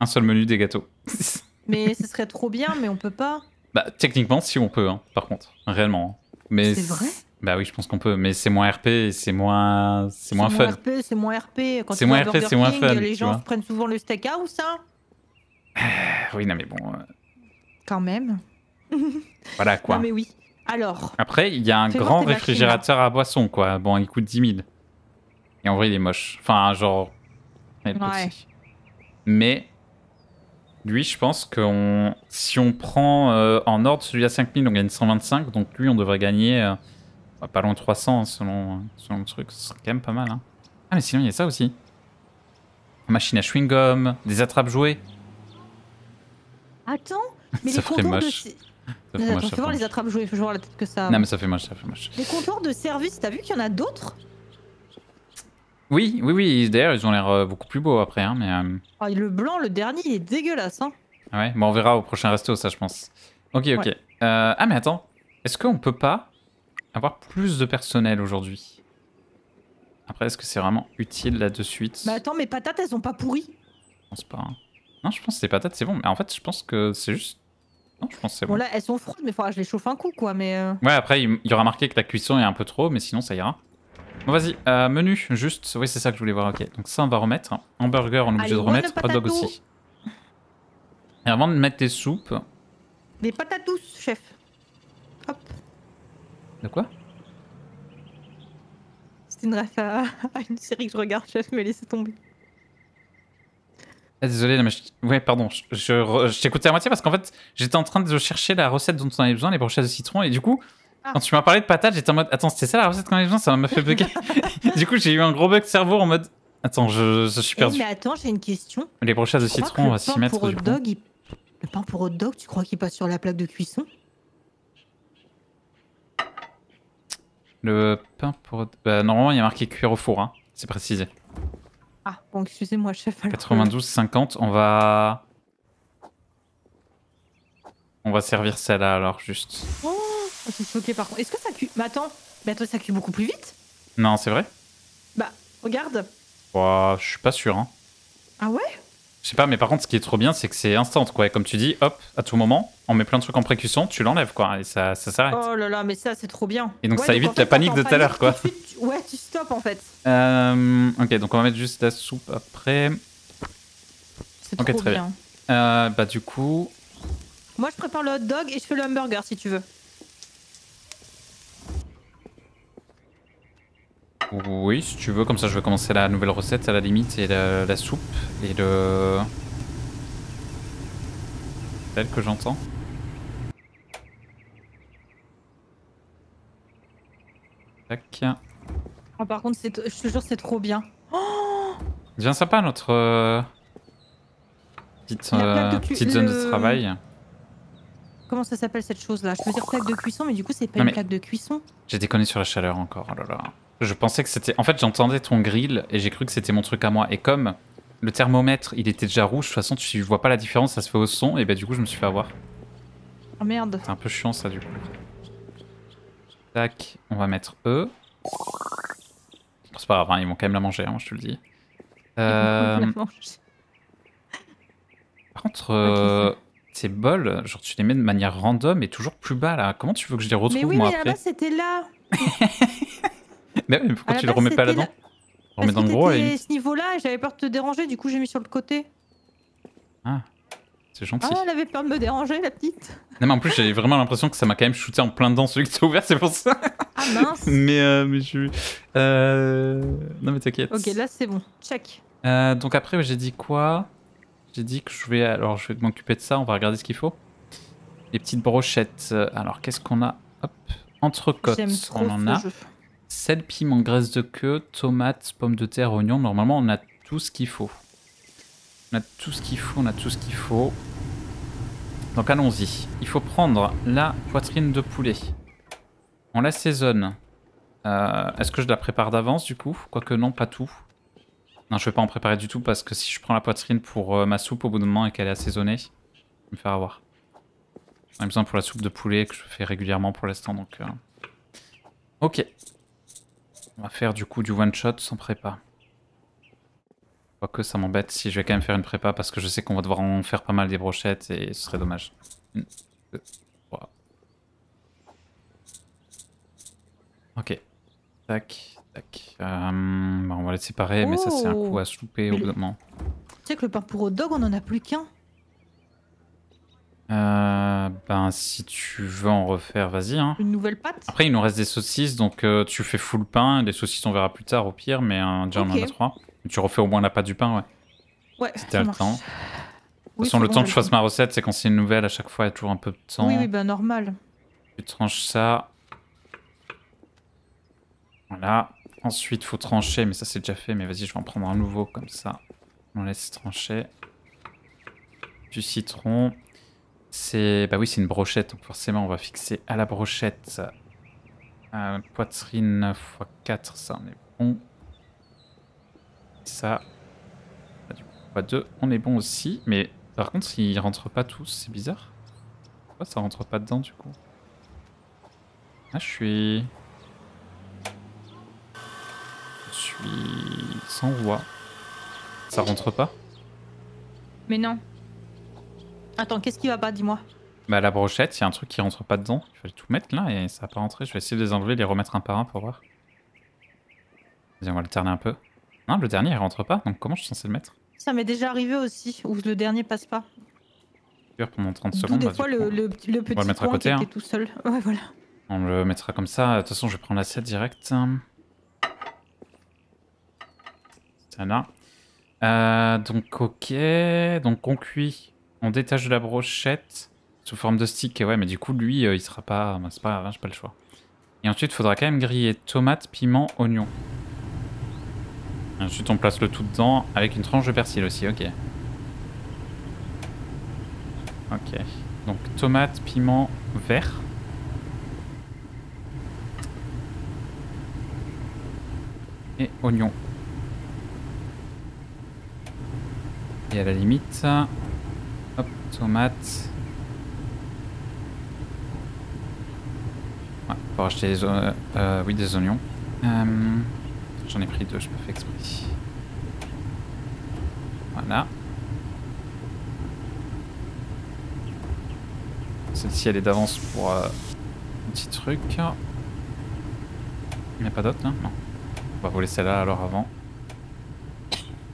Un seul menu des gâteaux. <laughs> Mais ce serait trop bien, mais on peut pas. bah, techniquement, si on peut, hein, par contre, réellement. Mais C'est vrai? Bah oui, je pense qu'on peut, mais c'est moins RP c'est moins, c'est moins fun. RP, c'est moins RP. Quand C'est moins RP, c'est moins fun, Les gens prennent souvent le steakhouse, hein? <sighs> Oui, non mais bon, euh, Quand même. <laughs> voilà quoi. Non mais oui. Alors, Après, il y a un grand réfrigérateur à boisson, quoi. Bon, il coûte 10 000. Et en vrai, il est moche. Enfin, genre. Ouais. Mais. Lui, je pense que on... si on prend euh, en ordre celui à 5000, on gagne 125. Donc lui, on devrait gagner euh, bah, pas loin de 300 hein, selon, selon le truc. Ce serait quand même pas mal. hein. Ah, mais sinon, il y a ça aussi. Machine à chewing-gum, des attrapes-jouets. attends. <laughs> Mais Ça les ferait de. moche. si- Ça fait Attends, moche, ça voir les attrapes jouer, faut voir la tête que ça. Non, mais ça fait moche, ça fait moche. Les comptoirs de service, t'as vu qu'il y en a d'autres? Oui, oui, oui. D'ailleurs, ils ont l'air euh, beaucoup plus beaux après. Hein, mais, euh, Ah, le blanc, le dernier, il est dégueulasse. Hein. ouais, bon, on verra au prochain resto, ça, je pense. Ok, ok. Ouais. Euh, ah, mais attends. Est-ce qu'on peut pas avoir plus de personnel aujourd'hui? Après, est-ce que c'est vraiment utile là de suite? Bah attends, mes patates, elles ont pas pourri. Je pense pas. hein. Non, je pense que c'est patates, c'est bon. Mais en fait, je pense que c'est juste. Non, je pense que c'est Bon, bon. là, elles sont froides, mais faudra que je les chauffe un coup, quoi. Mais. euh, Ouais, après, il il y aura marqué que la cuisson est un peu trop, mais sinon, ça ira. Bon, vas-y. euh, menu, juste. Oui, c'est ça que je voulais voir. Ok. Donc, ça, on va remettre. Hamburger, on est obligé de remettre. Hot dog aussi. Et avant de mettre des soupes. Des patates douces, chef. Hop. De quoi? C'est une ref à... à une série que je regarde, chef, mais laissez tomber. Ah, désolé, mais je... ouais, pardon, je, je, re- je t'écoutais à moitié parce qu'en fait, j'étais en train de chercher la recette dont on avait besoin, les brochettes de citron, et du coup, Ah. quand tu m'as parlé de patates, j'étais en mode, attends, c'était ça la recette avait besoin, ça m'a fait bugger. <laughs> du coup, j'ai eu un gros bug de cerveau en mode, attends, je, je suis Eh, perdu. mais attends, j'ai une question. Les brochettes de citron, on va s'y mettre pour du hot coup. dog, il- Le pain pour hot dog, tu crois qu'il passe sur la plaque de cuisson? Le pain pour. Bah, normalement, il y a marqué cuire au four, hein. c'est précisé. Ah, bon, excusez-moi, chef. alors, 92, 50, on va. On va servir celle-là alors, juste. Oh, je suis choquée par contre. Est-ce que ça cuit Mais attends, mais attends, ça cuit beaucoup plus vite? Non, c'est vrai Bah, regarde. Ouah, Je suis pas sûr, hein. Ah ouais? Je sais pas, mais par contre, ce qui est trop bien, c'est que c'est instant, quoi. Et comme tu dis, hop, à tout moment, on met plein de trucs en précussion, tu l'enlèves, quoi. Et ça, ça s'arrête. Oh là là, mais ça, c'est trop bien. Et donc, Ouais, ça évite la panique de tout à l'heure, quoi. suite, tu- Ouais, tu stoppes en fait. Euh, ok, donc on va mettre juste la soupe après. C'est Ok, trop très bien. Euh, bah, du coup. Moi, je prépare le hot dog et je fais le hamburger si tu veux. Oui, si tu veux, comme ça je vais commencer la nouvelle recette à la limite et la, la soupe et le. Celle que j'entends. Tac. Ah, par contre, je te jure, c'est trop bien. <gasps> Bien sympa notre euh, petite, de euh, petite zone de travail. Comment ça s'appelle cette chose-là? Je veux dire plaque de cuisson, mais du coup, c'est pas Non, une plaque de cuisson? J'ai déconné sur la chaleur encore. Oh là là. Je pensais que c'était. En fait, j'entendais ton grill et j'ai cru que c'était mon truc à moi. Et comme le thermomètre il était déjà rouge, de toute façon, tu vois pas la différence, ça se fait au son. Et bah, du coup, je me suis fait avoir. Oh merde. C'est un peu chiant ça du coup. Tac, on va mettre eux. C'est pas grave, hein, ils vont quand même la manger, hein, je te le dis. Euh, par contre, euh, ces bols, genre tu les mets de manière random et toujours plus bas là. Comment tu veux que je les retrouve mais oui, moi mais à la après? base, c'était là. <laughs> Mais pourquoi tu le remets pas là-dedans Parce dans le que gros limite. ce niveau-là et j'avais peur de te déranger, du coup, j'ai mis sur le côté. C'est gentil. Ah, elle avait peur de me déranger, la petite. Non mais en plus j'ai vraiment l'impression que ça m'a quand même shooté en plein dedans celui qui s'est ouvert, c'est pour ça. Ah mince. <laughs> mais, euh, mais je... Euh... Non mais t'inquiète. ok, là, c'est bon. Check. Euh, donc après, j'ai dit quoi? J'ai dit que je vais, alors je vais m'occuper de ça. On va regarder ce qu'il faut. Les petites brochettes. Alors qu'est-ce qu'on a? Hop, entrecôte. On en a. jeu. Sel, piment, graisse de queue, tomates, pommes de terre, oignons. Normalement, on a tout ce qu'il faut. On a tout ce qu'il faut. On a tout ce qu'il faut. Donc allons-y. Il faut prendre la poitrine de poulet. On l'assaisonne. Euh, Est-ce que je la prépare d'avance du coup? Quoique non, pas tout. Non, je vais pas en préparer du tout parce que si je prends la poitrine pour euh, ma soupe au bout d'un moment et qu'elle est assaisonnée, je vais me faire avoir. J'en ai besoin pour la soupe de poulet que je fais régulièrement pour l'instant donc. euh. Ok. On va faire du coup du one shot sans prépa. Quoique ça m'embête si je vais quand même faire une prépa parce que je sais qu'on va devoir en faire pas mal des brochettes et ce serait dommage. Une, deux, trois. Ok. Tac, tac. Euh, bah, on va les séparer, mais ça c'est un coup Oh. à se louper au bout d'un moment. Tu sais que le pain pour hot dog, on en a plus qu'un. Euh, ben si tu veux en refaire, vas-y. Hein. Une nouvelle pâte? Après, il nous reste des saucisses, donc euh, tu fais full pain. Les saucisses, on verra plus tard au pire, mais euh, déjà on en a trois. Tu refais au moins la pâte du pain, ouais. Ouais, Si t'as le marche. temps. De toute façon, le bon, temps que je fasse ma recette, c'est quand c'est une nouvelle, à chaque fois, il y a toujours un peu de temps. Oui, oui, bah normal. Tu tranches ça. Voilà. Ensuite, faut trancher, mais ça c'est déjà fait. Mais vas-y, je vais en prendre un nouveau comme ça. On laisse trancher. Du citron. C'est bah oui, c'est une brochette, donc forcément on va fixer à la brochette. Euh, poitrine x 4, ça on est bon. Ça. Bah, du coup, pas deux. On est bon aussi. Mais par contre, ils rentrent pas tous. C'est bizarre. Pourquoi ça rentre pas dedans du coup? Ah, je suis. Je suis sans voix. Ça rentre pas? Mais non. Attends, qu'est-ce qui va pas, dis-moi? Bah la brochette, il y a un truc qui rentre pas dedans. Il fallait tout mettre là et ça va pas rentrer. Je vais essayer de les enlever, les remettre un par un pour voir. Vas-y, on va alterner un peu. Non, le dernier il rentre pas, donc comment je suis censé le mettre? Ça m'est déjà arrivé aussi, où le dernier passe pas. Pendant 30 D'où secondes. des bah, fois le, le, le petit le mettre à côté, qui hein. était tout seul. <laughs> Ouais, voilà. On le mettra comme ça. De toute façon, je vais prendre l'assiette direct. C'est là. Euh, donc, ok. Donc, on cuit. On détache de la brochette sous forme de stick. Et ouais, mais du coup, lui, euh, il sera pas. bah, c'est pas grave, hein, j'ai pas le choix. Et ensuite, il faudra quand même griller tomate, piment, oignon. Et ensuite, on place le tout dedans avec une tranche de persil aussi. Ok. Ok. Donc, tomate, piment, vert. et oignon. Et à la limite, hop, tomate. Ouais, pour acheter des, euh, oui, des oignons. Euh, J'en ai pris deux, je peux faire exprès. Voilà. Celle-ci, elle est d'avance pour euh, un petit truc. Il n'y a pas d'autre là Non. On va voler celle-là alors avant.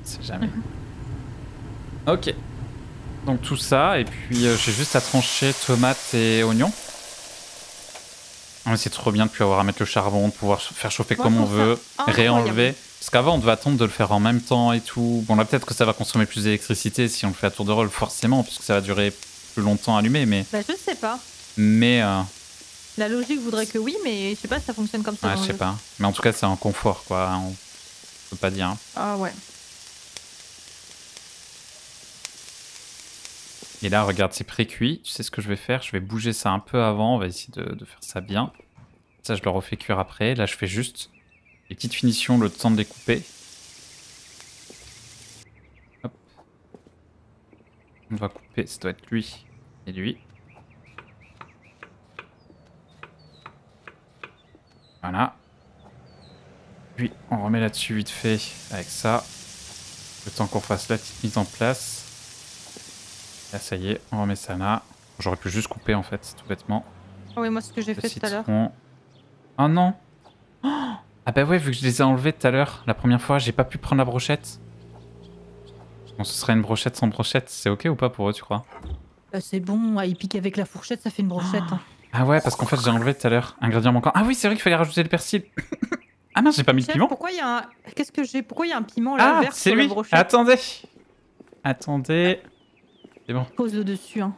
C'est jamais. <laughs> Ok. Donc tout ça, et puis euh, j'ai juste à trancher tomates et oignons. C'est trop bien de pouvoir avoir à mettre le charbon, de pouvoir faire chauffer Moi, comme on veut, réenlever. Parce qu'avant, on devait attendre de le faire en même temps et tout. Bon, là, peut-être que ça va consommer plus d'électricité si on le fait à tour de rôle, forcément, puisque ça va durer plus longtemps allumé, mais. Bah, je sais pas. Mais. euh, La logique voudrait que oui, mais je sais pas si ça fonctionne comme ça. ouais, je sais pas. Mais en tout cas, c'est un confort, quoi. On peut pas dire. hein. Ah ouais. Et là, regarde, c'est pré-cuit. Tu sais ce que je vais faire? Je vais bouger ça un peu avant. On va essayer de, faire ça bien. Ça, je le refais cuire après. Là, je fais juste les petites finitions, le temps de les couper. Hop. On va couper. Ça doit être lui et lui. Voilà. Puis, on remet là-dessus vite fait avec ça. Le temps qu'on fasse la petite mise en place. Là, ça y est, on remet ça là. J'aurais pu juste couper en fait, tout bêtement. Ah oui, moi, ce que j'ai fait tout à l'heure. Oh non Oh Ah bah ouais, vu que je les ai enlevés tout à l'heure, la première fois, j'ai pas pu prendre la brochette. Bon, ce serait une brochette sans brochette. C'est ok ou pas pour eux, tu crois? Bah, c'est bon, ah, il pique avec la fourchette, ça fait une brochette. hein. Ah ouais, parce qu'en fait, j'ai enlevé tout à l'heure. Ingrédient manquant. Ah oui, c'est vrai qu'il fallait rajouter le persil. <coughs> ah mince, j'ai pas mis le piment. pourquoi il y a un... Qu'est-ce que j'ai Pourquoi il y a un piment là Ah, c'est lui. brochette? Attendez. Attendez. C'est bon, Pose-le dessus. Hein.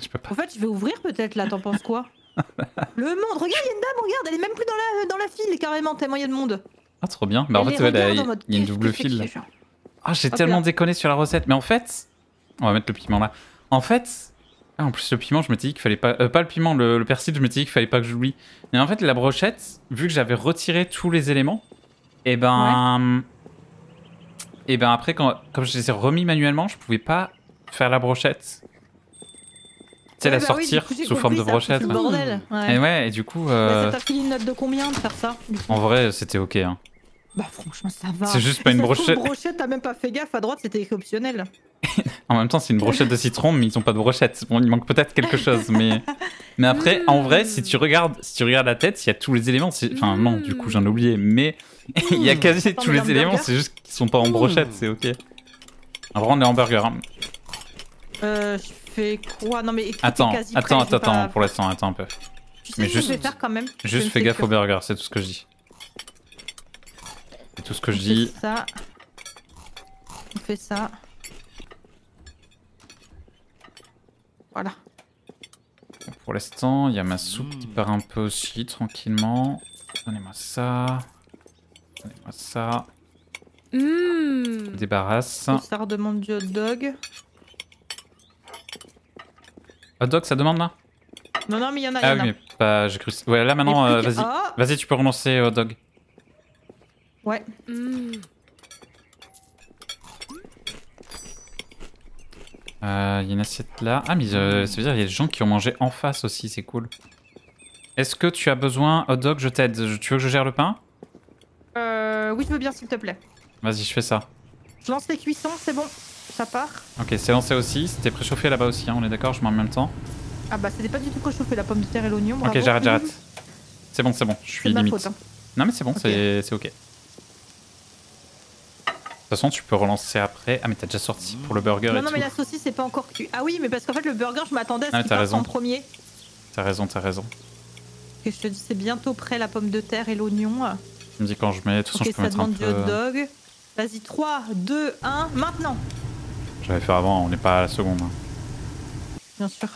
je peux pas. En fait, je vais ouvrir peut-être là, t'en penses quoi? <laughs> Le monde, regarde, il y a une dame, regarde, elle est même plus dans la, dans la file carrément, tellement il y a de monde. Ah, trop bien. Bah en fait, ouais, regarde il y a une double file. Ah, j'ai tellement là. déconné sur la recette. Mais en fait, on va mettre le piment là. En fait, ah, en plus le piment, je m'étais dit qu'il fallait pas, euh, pas le piment, le, le persil, je m'étais dit qu'il fallait pas que j'oublie. Mais en fait, la brochette, vu que j'avais retiré tous les éléments, et ben, et ben après, quand, comme je les ai remis manuellement, je pouvais pas faire la brochette. Tu sais, Ouais, la bah oui, sortir coup, sous forme de brochette. là. bordel. Ouais. Et ouais, et du coup, Bah, euh, ça t'a une note de combien de faire ça en vrai, c'était ok. hein. Bah franchement, ça va. C'est juste pas une <laughs> se trouve, brochette. brochette, t'as même pas fait gaffe, à droite c'était optionnel. <laughs> En même temps, c'est une brochette de citron, mais ils ont pas de brochette. Bon, il manque peut-être quelque chose, mais <laughs> mais après, en vrai, si tu regardes, si tu regardes la tête, il y a tous les éléments. Enfin, non, du coup, j'en ai oublié, mais il y a quasi Attends, tous les éléments. C'est juste qu'ils sont pas en brochette, c'est ok. En vrai, on est en burger. hein. Euh, je fais quoi? Non mais Attends, quasi attends, prêt, attends, pas- pour l'instant, attends un peu. Tu sais mais ce que juste- je vais faire quand même Juste fais gaffe que au burger, c'est tout ce que je dis. C'est tout ce que je On fait dis. ça. On fait ça. Voilà. Pour l'instant, il y a ma soupe qui part un peu aussi, tranquillement. Donnez-moi ça. Donnez-moi ça. Mmh. Je Débarrasse. Ça redemande du hot dog. Ah, hot dog, ça demande là Non, non, mais il y en a. Ah oui, mais j'ai cru. Ouais, là maintenant, euh, vas-y. Ah. Vas-y, tu peux renoncer hot dog. Ouais. Hmm. Euh, il y a une assiette là. Ah, mais euh, ça veut dire il y a des gens qui ont mangé en face aussi, c'est cool. Est-ce que tu as besoin, hot dog, je t'aide. Tu veux que je gère le pain? Euh, oui, je veux bien, s'il te plaît. Vas-y, je fais ça. Je lance les cuissons, c'est bon. Ça part. Ok, c'est lancé aussi. C'était préchauffé là-bas aussi, hein, on est d'accord, je mets en même temps. Ah bah, c'était pas du tout préchauffé, la pomme de terre et l'oignon. Ok, j'arrête, j'arrête. <laughs> C'est bon, c'est bon, je suis ma limite. faute. hein. Non, mais c'est bon, c'est ok. De toute façon, tu peux relancer après. Ah, mais t'as déjà sorti pour le burger Non, et non, tout. mais la saucisse, c'est pas encore cuit. Ah oui, mais parce qu'en fait, le burger, je m'attendais à ce Ah, qu'il en premier. T'as raison, t'as raison. Que je te dis, c'est bientôt prêt, la pomme de terre et l'oignon. Tu me dis quand je mets. De toute façon, je peux ça mettre un demande du peu. hot dog. Vas-y, 3, 2, 1, maintenant J'avais fait avant, on n'est pas à la seconde. hein. Bien sûr.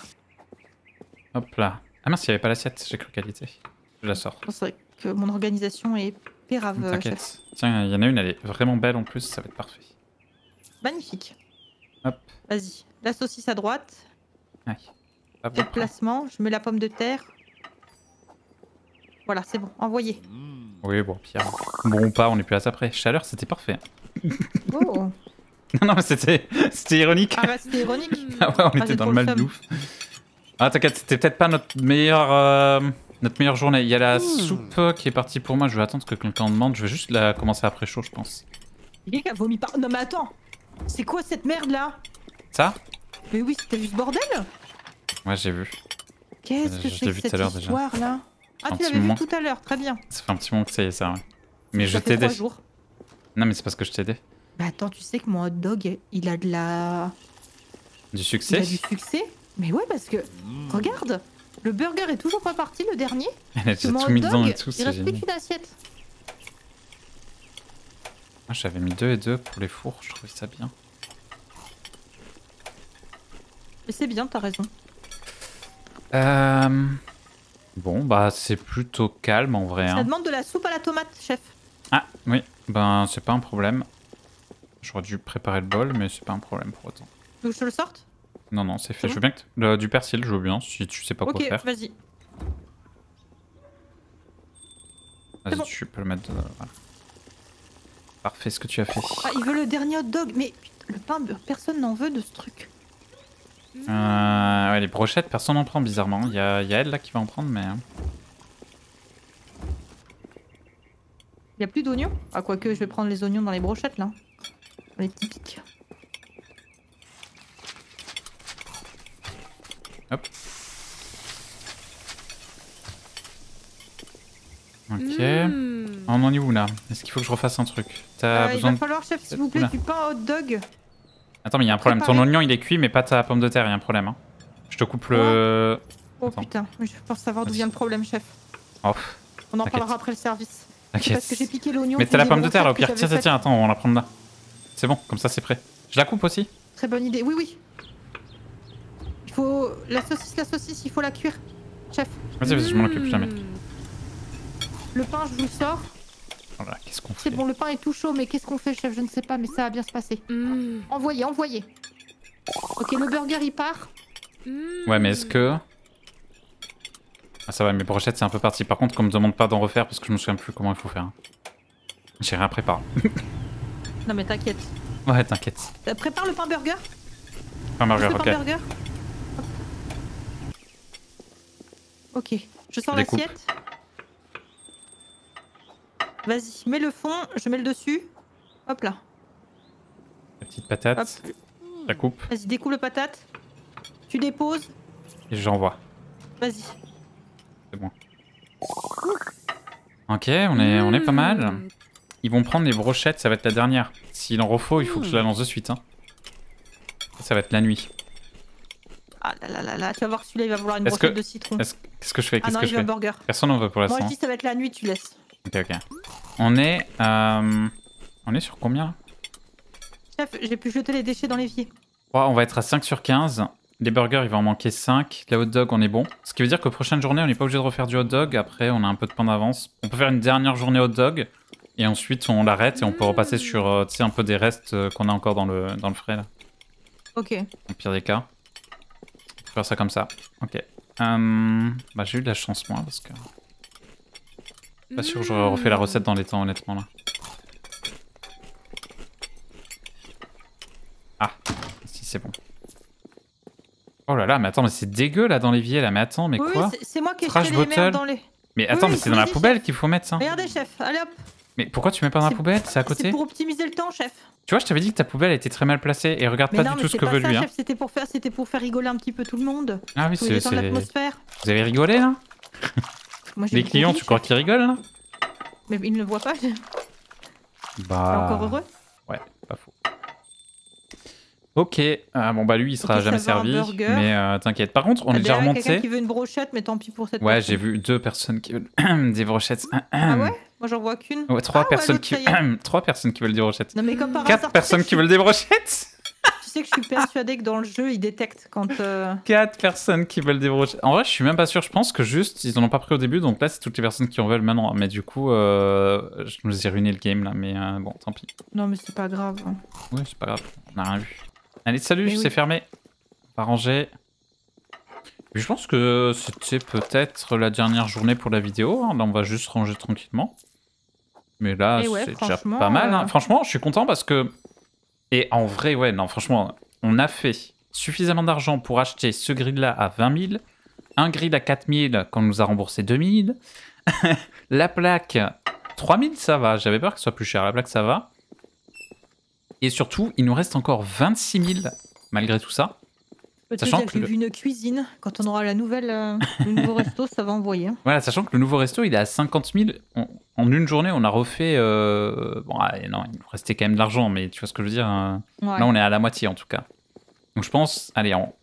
Hop là. Ah mince, il n'y avait pas l'assiette, j'ai cru qu'elle était. Je la sors. C'est vrai que mon organisation est pérave, euh. T'inquiète. Tiens, il y en a une, elle est vraiment belle en plus, ça va être parfait. Magnifique. Hop. Vas-y, la saucisse à droite. Ouais. Hop, Quel hop. placement Je mets la pomme de terre. Voilà, c'est bon, envoyé. Oui, bon, pire. Bon pas, on est plus à ça près. Chaleur, c'était parfait. Oh <laughs> Non, non, mais c'était c'était ironique. Ah bah c'était ironique. <laughs> Ah ouais, on Ah, était dans le mal de ouf. Ah, t'inquiète, c'était peut-être pas notre meilleure, euh, notre meilleure journée. Il y a la soupe qui est partie pour moi. Je vais attendre que quelqu'un demande. Je vais juste la commencer après chaud, je pense. Quelqu'un a vomi par... Non mais attends C'est quoi cette merde là? Ça? Mais oui, c'était vu ce bordel Ouais, j'ai vu. Qu'est-ce Euh, que c'est que cette l'heure, déjà. histoire là? Ah Un tu l'avais vu tout à l'heure, très bien. Ça fait un petit moment que ça y est, ça. ouais. Mais je Ça trois jours. Non, mais c'est parce que je t'aidais. Bah attends, tu sais que mon hot dog, il a de la... Du Il succès a du succès Mais ouais, parce que... Regarde Le burger est toujours pas parti, le dernier. <laughs> Elle a déjà mon tout hot dedans et tout, il reste plus qu'une assiette. Ah, J'avais mis deux et deux pour les fours, je trouvais ça bien. Mais c'est bien, t'as raison. Euh... Bon, bah c'est plutôt calme en vrai. Ça Hein. demande de la soupe à la tomate, chef. Ah, oui, ben c'est pas un problème. J'aurais dû préparer le bol, mais c'est pas un problème pour autant. Tu veux que je te le sorte? Non, non, c'est fait. Je veux bien que le- du persil, je veux bien, si tu sais pas Ok, quoi faire. vas-y. Vas-y, bon. tu peux le mettre. euh, voilà. Parfait, ce que tu as fait. Ah, il veut le dernier hot dog. Mais putain, le pain beurre, personne n'en veut de ce truc. Euh, ouais, les brochettes, personne n'en prend bizarrement. Il y a, il y a elle là qui va en prendre, mais. hein. Il y a plus d'oignons? Ah, quoique, je vais prendre les oignons dans les brochettes là. Les petits pics. Hop. Ok. Mmh. On en est où là? Est-ce qu'il faut que je refasse un truc? T'as Euh, il besoin va de... falloir, chef, s'il vous plaît, du pain hot dog. Attends, mais il y a un problème. Ton oignon il est cuit, mais pas ta pomme de terre, il y a un problème. Hein. Je te coupe le. Oh putain, je pense savoir d'où vient le problème, chef. Oh, On en parlera après le service. Parce que j'ai piqué l'oignon. Mais t'as la pomme de terre là au pire. Tiens, tiens, tiens, attends, on la prend là. C'est bon, comme ça c'est prêt. Je la coupe aussi. Très bonne idée. Oui, oui. Il faut. La saucisse, la saucisse, il faut la cuire. Chef, Vas-y, vas-y, je m'en occupe jamais. Le pain, je vous le sors. Voilà, qu'est-ce qu'on fait C'est bon, le pain est tout chaud, mais qu'est-ce qu'on fait, chef? Je ne sais pas, mais ça va bien se passer. Mmh. Envoyez, envoyez. Ok, le burger il part. Mmh. Ouais, mais est-ce que. Ah, ça va, mes brochettes c'est un peu parti. Par contre, qu'on me demande pas d'en refaire parce que je me souviens plus comment il faut faire. J'ai rien préparé. <laughs> Non, mais t'inquiète. Ouais, t'inquiète. Euh, Prépare le pain burger. Un burger, le ok. pain burger. Ok, je sors l'assiette. Vas-y, mets le fond, je mets le dessus. Hop là. La petite patate, Hop. la coupe Vas-y, découpe le patate. Tu déposes. et j'envoie. Vas-y. Ok, on est, on est pas mal. Ils vont prendre les brochettes, ça va être la dernière. S'il en refaut, il faut que je la lance de suite. Hein. Ça, va être la nuit. Ah là là là là, tu vas voir celui-là, il va vouloir une brochette que- de citron. Est-ce- Qu'est-ce que je fais? Ah Qu'est-ce non, que il je veut un fais? burger. Personne n'en veut pour Moi l'instant. je dis ça va être la nuit, tu laisses. Ok, ok. On est, euh, on est sur combien? Là Chef, j'ai pu jeter les déchets dans l'évier. On va être à 5 sur 15. Les burgers, il va en manquer 5. La hot dog, on est bon. Ce qui veut dire que prochaine journée, on n'est pas obligé de refaire du hot dog. Après, on a un peu de pain d'avance. On peut faire une dernière journée hot dog. Et ensuite, on l'arrête et on peut repasser sur euh, un peu des restes euh, qu'on a encore dans le, dans le frais, là, Ok. au pire des cas. On peut faire ça comme ça. Ok. Euh, bah, j'ai eu de la chance, moi, parce que. Pas sûr que j'aurais refait la recette dans les temps, honnêtement, là. Ah, si, c'est bon. Oh là là, mais attends, mais c'est dégueu là dans l'évier là. Mais attends, mais Oui, quoi c'est- moi qui ai jeté les merdes dans les. Mais attends, oui, mais c'est dans la poubelle qu'il faut mettre ça. Regardez, chef, allez hop. Mais pourquoi tu mets pas dans la C'est- poubelle? C'est à C'est côté? pour optimiser le temps, chef. Tu vois, je t'avais dit que ta poubelle était très mal placée et regarde Mais pas non, du tout ce c'est que pas veut ça, lui. hein. chef. C'était pour faire, c'était pour faire rigoler un petit peu tout le monde. Ah oui, c'est. c'est- l'atmosphère. Vous avez rigolé là? <laughs> Moi, j'ai Les clients, tu crois qu'ils rigolent là? Mais ils ne le voient pas. T'es Bah. encore heureux? Ouais, pas faux. Ok, ah, bon bah lui il sera jamais servi, mais euh, t'inquiète. Par contre, on est déjà Derrière, quelqu'un remonté. qui veut une brochette, mais tant pis pour cette Ouais, j'ai vu deux personnes qui veulent <clears throat> des brochettes. <clears throat> Ah ouais? Moi, j'en vois qu'une. Ouais, trois Ah personnes qui <clears throat> trois personnes qui veulent des brochettes. Non, mais comme par Quatre hasard, personnes qui veulent des brochettes? <laughs> Tu sais que je suis persuadée que dans le jeu, il détecte quand. euh, Quatre personnes qui veulent des brochettes. En vrai, je suis même pas sûr. Je pense que juste ils en ont pas pris au début, donc là c'est toutes les personnes qui en veulent maintenant. Mais du coup, euh, je nous ai ruiné le game là. Mais euh, bon, tant pis. Non, mais c'est pas grave. Ouais, c'est pas grave. On a rien vu. Allez, salut, oui. c'est fermé. On va ranger. Je pense que c'était peut-être la dernière journée pour la vidéo. hein. Là, on va juste ranger tranquillement. Mais là, ouais, c'est déjà pas mal. hein. euh, Franchement, je suis content parce que. Et en vrai, ouais, non, franchement, on a fait suffisamment d'argent pour acheter ce grid-là à 20 000, un grid à 4 000 quand on nous a remboursé 2 000, <laughs> la plaque 3 000, ça va. J'avais peur que ce soit plus cher. La plaque, ça va. Et surtout, il nous reste encore 26 000 malgré tout ça. Peut-être Sachant que le- une cuisine. Quand on aura la nouvelle, euh, le nouveau <laughs> resto, ça va envoyer. hein. Voilà, sachant que le nouveau resto, il est à 50 000. On- en une journée, on a refait. euh, Bon, allez, non, il nous restait quand même de l'argent, mais tu vois ce que je veux dire. hein. Ouais. Là, on est à la moitié en tout cas. Donc je pense, allez, en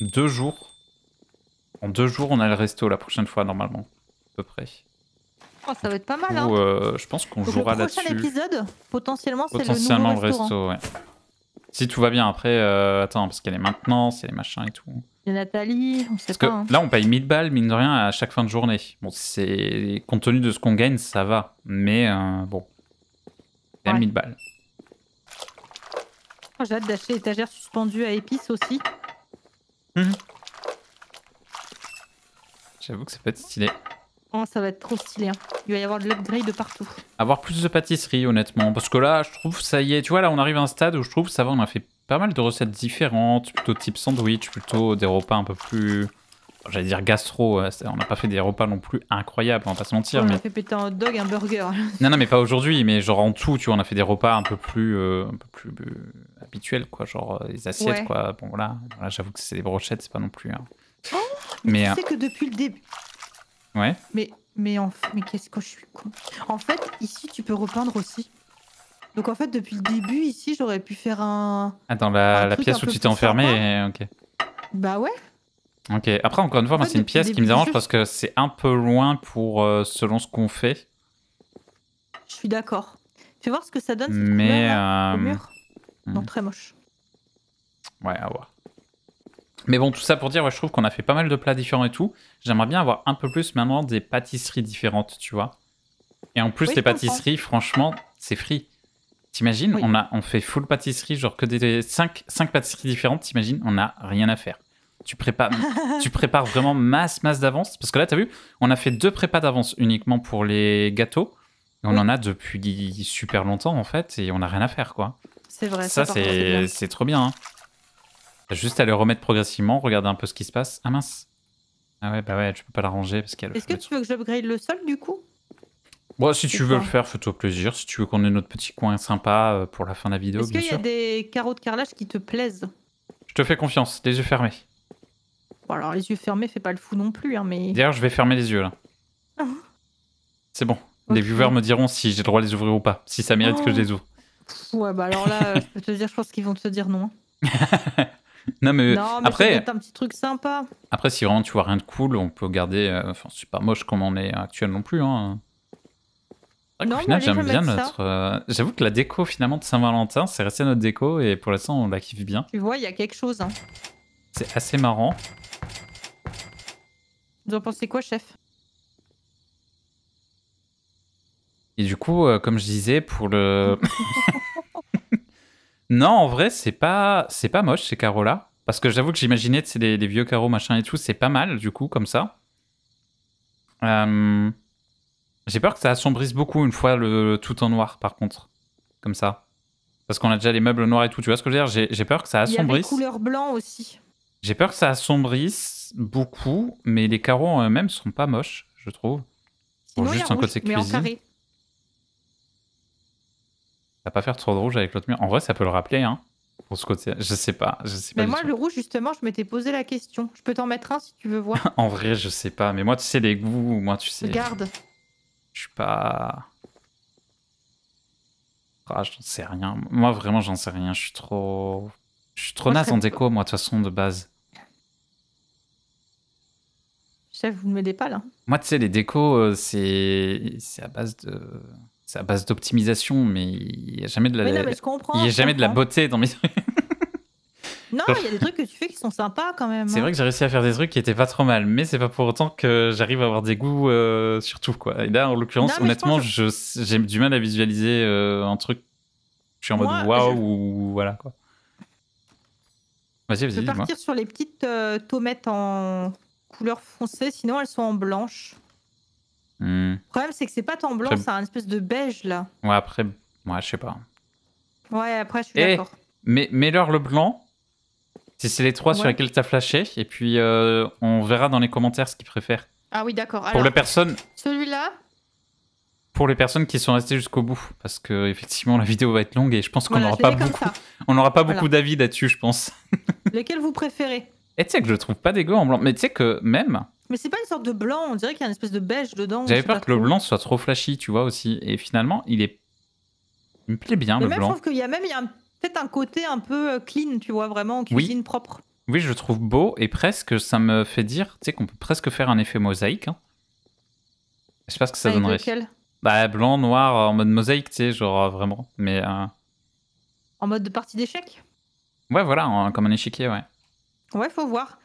deux jours. En deux jours, on a le resto la prochaine fois, normalement. À peu près. Oh, ça va être pas mal. Hein. euh, je pense qu'on jouera le prochain là-dessus. épisode, potentiellement, c'est le nouveau resto, ouais. Si tout va bien, après, euh, attends, parce qu'il y a les maintenances, il y a les machins et tout. Il y a Nathalie, on sait Parce que pas. hein. là, on paye 1000 balles, mine de rien, à chaque fin de journée. Bon, c'est. Compte tenu de ce qu'on gagne, ça va. Mais euh, bon. Quand Ouais. 1000 balles. Oh, J'ai hâte d'acheter l'étagère suspendue à épices aussi. J'avoue que ça peut être stylé. Oh, ça va être trop stylé. hein. Il va y avoir de l'upgrade de partout. Avoir plus de pâtisserie, honnêtement. Parce que là, je trouve, ça y est. Tu vois, là, on arrive à un stade où je trouve, ça va, on a fait pas mal de recettes différentes. Plutôt type sandwich, plutôt des repas un peu plus. J'allais dire gastro. euh, On n'a pas fait des repas non plus incroyables, on va pas se mentir. on mais... a fait péter un hot dog, un burger. <laughs> Non, non, mais pas aujourd'hui. Mais genre en tout, tu vois, on a fait des repas un peu plus, euh, un peu plus euh, habituels, quoi. Genre euh, les assiettes, Ouais. quoi. Bon, voilà. Voilà, J'avoue que c'est des brochettes, c'est pas non plus. hein. Mais, Mais, tu sais que depuis le début. Ouais. Mais, mais, en... mais qu'est-ce que je suis con. En fait, ici, tu peux repeindre aussi. Donc en fait, depuis le début, ici, j'aurais pu faire un. Ah, dans la, Un la pièce où tu t'es enfermé. et- Ok. Bah ouais. Ok. Après, encore une fois, En moi, fait, c'est une pièce qui me dérange parce que c'est un peu loin pour euh, selon ce qu'on fait. Je suis d'accord. Fais voir ce que ça donne. cette Mais couleur, là, au euh, mur. Non, hmm. très moche. ouais, à voir. Mais bon, tout ça pour dire, ouais, je trouve qu'on a fait pas mal de plats différents et tout. J'aimerais bien avoir un peu plus maintenant des pâtisseries différentes, tu vois. Et en plus, Oui, les pâtisseries, franchement, c'est free. T'imagines, Oui. on, a, on fait full pâtisserie, genre que des 5, pâtisseries différentes, t'imagines, on a rien à faire. Tu prépares, <laughs> tu prépares vraiment masse, masse d'avance. Parce que là, t'as vu, on a fait deux prépas d'avance uniquement pour les gâteaux. Et on Oui. en a depuis super longtemps, en fait, et on n'a rien à faire, quoi. C'est vrai. Ça, c'est trop bien. hein. Juste à le remettre progressivement, regarder un peu ce qui se passe. Ah mince. Ah ouais, bah ouais, tu peux pas la ranger parce qu'elle. Est-ce que tu veux que j'upgrade le sol du coup? Bon, si tu veux le faire, fais-toi plaisir. Si tu veux qu'on ait notre petit coin sympa euh, pour la fin de la vidéo, Est-ce qu'il y a des carreaux de carrelage qui te plaisent? Je te fais confiance, les yeux fermés. Bon, alors les yeux fermés, fais pas le fou non plus, hein, mais. D'ailleurs, je vais fermer les yeux là. Ah. C'est bon. Les viewers me diront si j'ai le droit de les ouvrir ou pas, si ça mérite que je Oh. les ouvre. Ouais, bah alors là, <laughs> je peux te dire, je pense qu'ils vont te dire non. <laughs> Non, mais, non, mais après, c'est un petit truc sympa. après, si vraiment tu vois rien de cool, on peut garder. euh, Enfin, c'est pas moche comme on est actuel non plus. Hein. Non, final, j'aime bien notre. euh, J'avoue que la déco finalement de Saint-Valentin, c'est resté notre déco et pour l'instant, on la kiffe bien. Tu vois, il y a quelque chose. Hein. C'est assez marrant. Vous en pensez quoi, chef? Et du coup, euh, comme je disais, pour le. <laughs> non, en vrai, c'est pas, c'est pas moche ces carreaux-là. Parce que j'avoue que j'imaginais, c'est des, des vieux carreaux, machin et tout, c'est pas mal, du coup, comme ça. Euh, J'ai peur que ça assombrisse beaucoup une fois le tout en noir, par contre. Comme ça. Parce qu'on a déjà les meubles noirs et tout, tu vois ce que je veux dire? J'ai peur que ça Il y avait assombrisse. couleur blanc aussi. J'ai peur que ça assombrisse beaucoup, mais les carreaux en eux-mêmes sont pas moches, je trouve. Sinon, juste un rouge, côté mais en cuisine. carré. Va pas faire trop de rouge avec l'autre mur. En vrai, ça peut le rappeler, hein. Pour ce côté. Je sais pas. Je sais pas. Mais moi, tout. le rouge, justement, je m'étais posé la question. Je peux t'en mettre un si tu veux voir. <laughs> En vrai, je sais pas. Mais moi, tu sais, les goûts, moi, tu sais. Regarde. Je suis pas. Ah, j'en sais rien. Moi, vraiment, j'en sais rien. Je suis trop. Je suis trop Moi, naze en déco, moi, de toute façon, de base. Chef, vous ne m'aidez pas là. Moi, tu sais, les décos, euh, c'est c'est à base de. C'est à base d'optimisation, mais il n'y a jamais de la. Oui, non, mais je comprends. il y a je jamais de la beauté dans mes trucs. Non, il y a des trucs que tu fais qui sont sympas quand même. C'est hein. vrai que j'ai réussi à faire des trucs qui étaient pas trop mal, mais c'est pas pour autant que j'arrive à avoir des goûts euh, sur tout, quoi. Et là, en l'occurrence, je honnêtement, je- j'ai du mal à visualiser euh, un truc. Je suis en Moi, mode waouh je- ou voilà, quoi. Vas-y, Je vas-y, peux dis-moi. partir sur les petites euh, tomates en couleur foncée, sinon elles sont en blanche. Hmm. Le problème, c'est que c'est pas tant blanc, c'est un espèce de beige là. Ouais, après, ouais, je sais pas. Ouais, après, je suis Eh, d'accord. Mais mets-leur le blanc, si c'est les trois sur lesquels t'as flashé, et puis euh, on verra dans les commentaires ce qu'ils préfèrent. Ah oui, d'accord. Pour les personnes, celui-là, pour les personnes qui sont restées jusqu'au bout, parce que effectivement la vidéo va être longue et je pense qu'on n'aura pas beaucoup, <laughs> on pas Voilà. beaucoup d'avis là-dessus, je pense. <laughs> Lesquels vous préférez? Et tu sais que je trouve pas dégueu en blanc, mais tu sais que même, Mais c'est pas une sorte de blanc, on dirait qu'il y a une espèce de beige dedans. je j'avais peur que le blanc soit trop flashy, tu vois aussi, et finalement il est, il me plaît bien Mais le même, je blanc. trouve qu'il y a même peut-être un côté un peu euh, clean, tu vois, vraiment, Oui. cuisine propre. Oui, je le trouve beau et presque ça me fait dire, tu sais qu'on peut presque faire un effet mosaïque. Hein. Je sais pas ce que ça Avec donnerait. lequel? Bah blanc, noir, en mode mosaïque, tu sais, genre euh, vraiment. Mais euh, En mode de partie d'échecs? Ouais, voilà, en- comme un échiquier, ouais. Ouais, faut voir.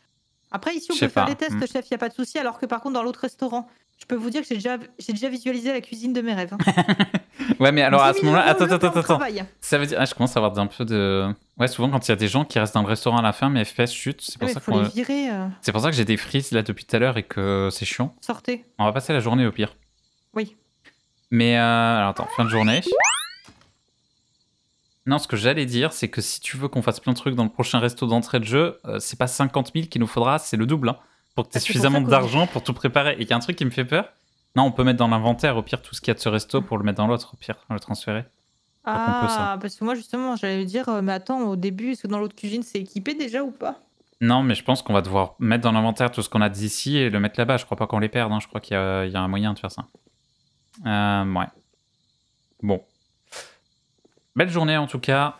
Après, ici, on peut faire des tests, Hmm. chef, il n'y a pas de souci. Alors que par contre, dans l'autre restaurant, je peux vous dire que j'ai déjà, j'ai déjà visualisé la cuisine de mes rêves. hein. <laughs> Ouais, mais alors à 10 ce 000 moment-là, attends, attends, attends. Ça veut dire, ah, je commence à avoir un peu de. Ouais, souvent quand il y a des gens qui restent dans le restaurant à la fin, mais FPS chute, c'est Ah, pour ça qu'on- euh, c'est pour ça que j'ai des frises là depuis tout à l'heure et que c'est chiant. sortez. On va passer la journée au pire. Oui. Mais euh, alors attends, fin de journée. Non, ce que j'allais dire, c'est que si tu veux qu'on fasse plein de trucs dans le prochain resto d'entrée de jeu, euh, c'est pas 50 000 qu'il nous faudra, c'est le double. hein, pour que tu aies Ah, suffisamment d'argent pour tout préparer. Et qu'il y a un truc qui me fait peur. Non, on peut mettre dans l'inventaire au pire tout ce qu'il y a de ce resto pour le mettre dans l'autre, au pire, le transférer. Ah, parce que moi, justement, j'allais dire, euh, mais attends, au début, est-ce que dans l'autre cuisine, c'est équipé déjà ou pas? Non, mais je pense qu'on va devoir mettre dans l'inventaire tout ce qu'on a d'ici et le mettre là-bas. Je crois pas qu'on les perde. hein. Je crois qu'il y, a il y a un moyen de faire ça. Euh, ouais. Bon. Belle journée en tout cas.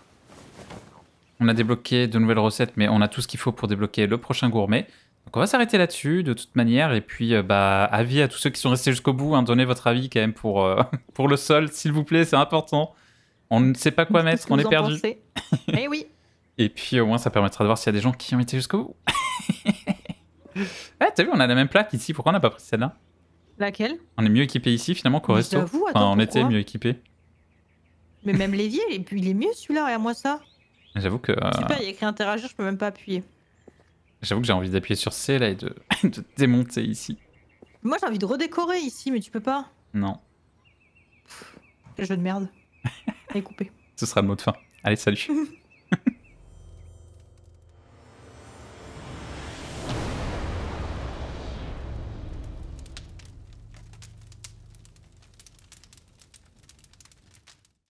On a débloqué de nouvelles recettes, mais on a tout ce qu'il faut pour débloquer le prochain gourmet. Donc on va s'arrêter là-dessus de toute manière. Et puis, euh, bah, avis à tous ceux qui sont restés jusqu'au bout. hein. donnez votre avis quand même pour, euh, <laughs> pour le sol, s'il vous plaît, c'est important. On ne sait pas quoi mettre, on est perdu. Eh <laughs> oui. Et puis au moins ça permettra de voir s'il y a des gens qui ont été jusqu'au bout. <laughs> ah, t'as vu, on a la même plaque ici, pourquoi on n'a pas pris celle-là? Laquelle? On est mieux équipé ici finalement qu'au resto. Enfin, on était mieux équipé. Mais même l'évier, et puis il est mieux celui-là, regarde-moi ça. J'avoue que, euh, Super, il y a écrit interagir, je peux même pas appuyer. j'avoue que j'ai envie d'appuyer sur C là et de, <laughs> de démonter ici. Moi, j'ai envie de redécorer ici, mais tu peux pas. Non, Quel jeu de merde. <laughs> Et coupé. ce sera le mot de fin. Allez, salut. <laughs>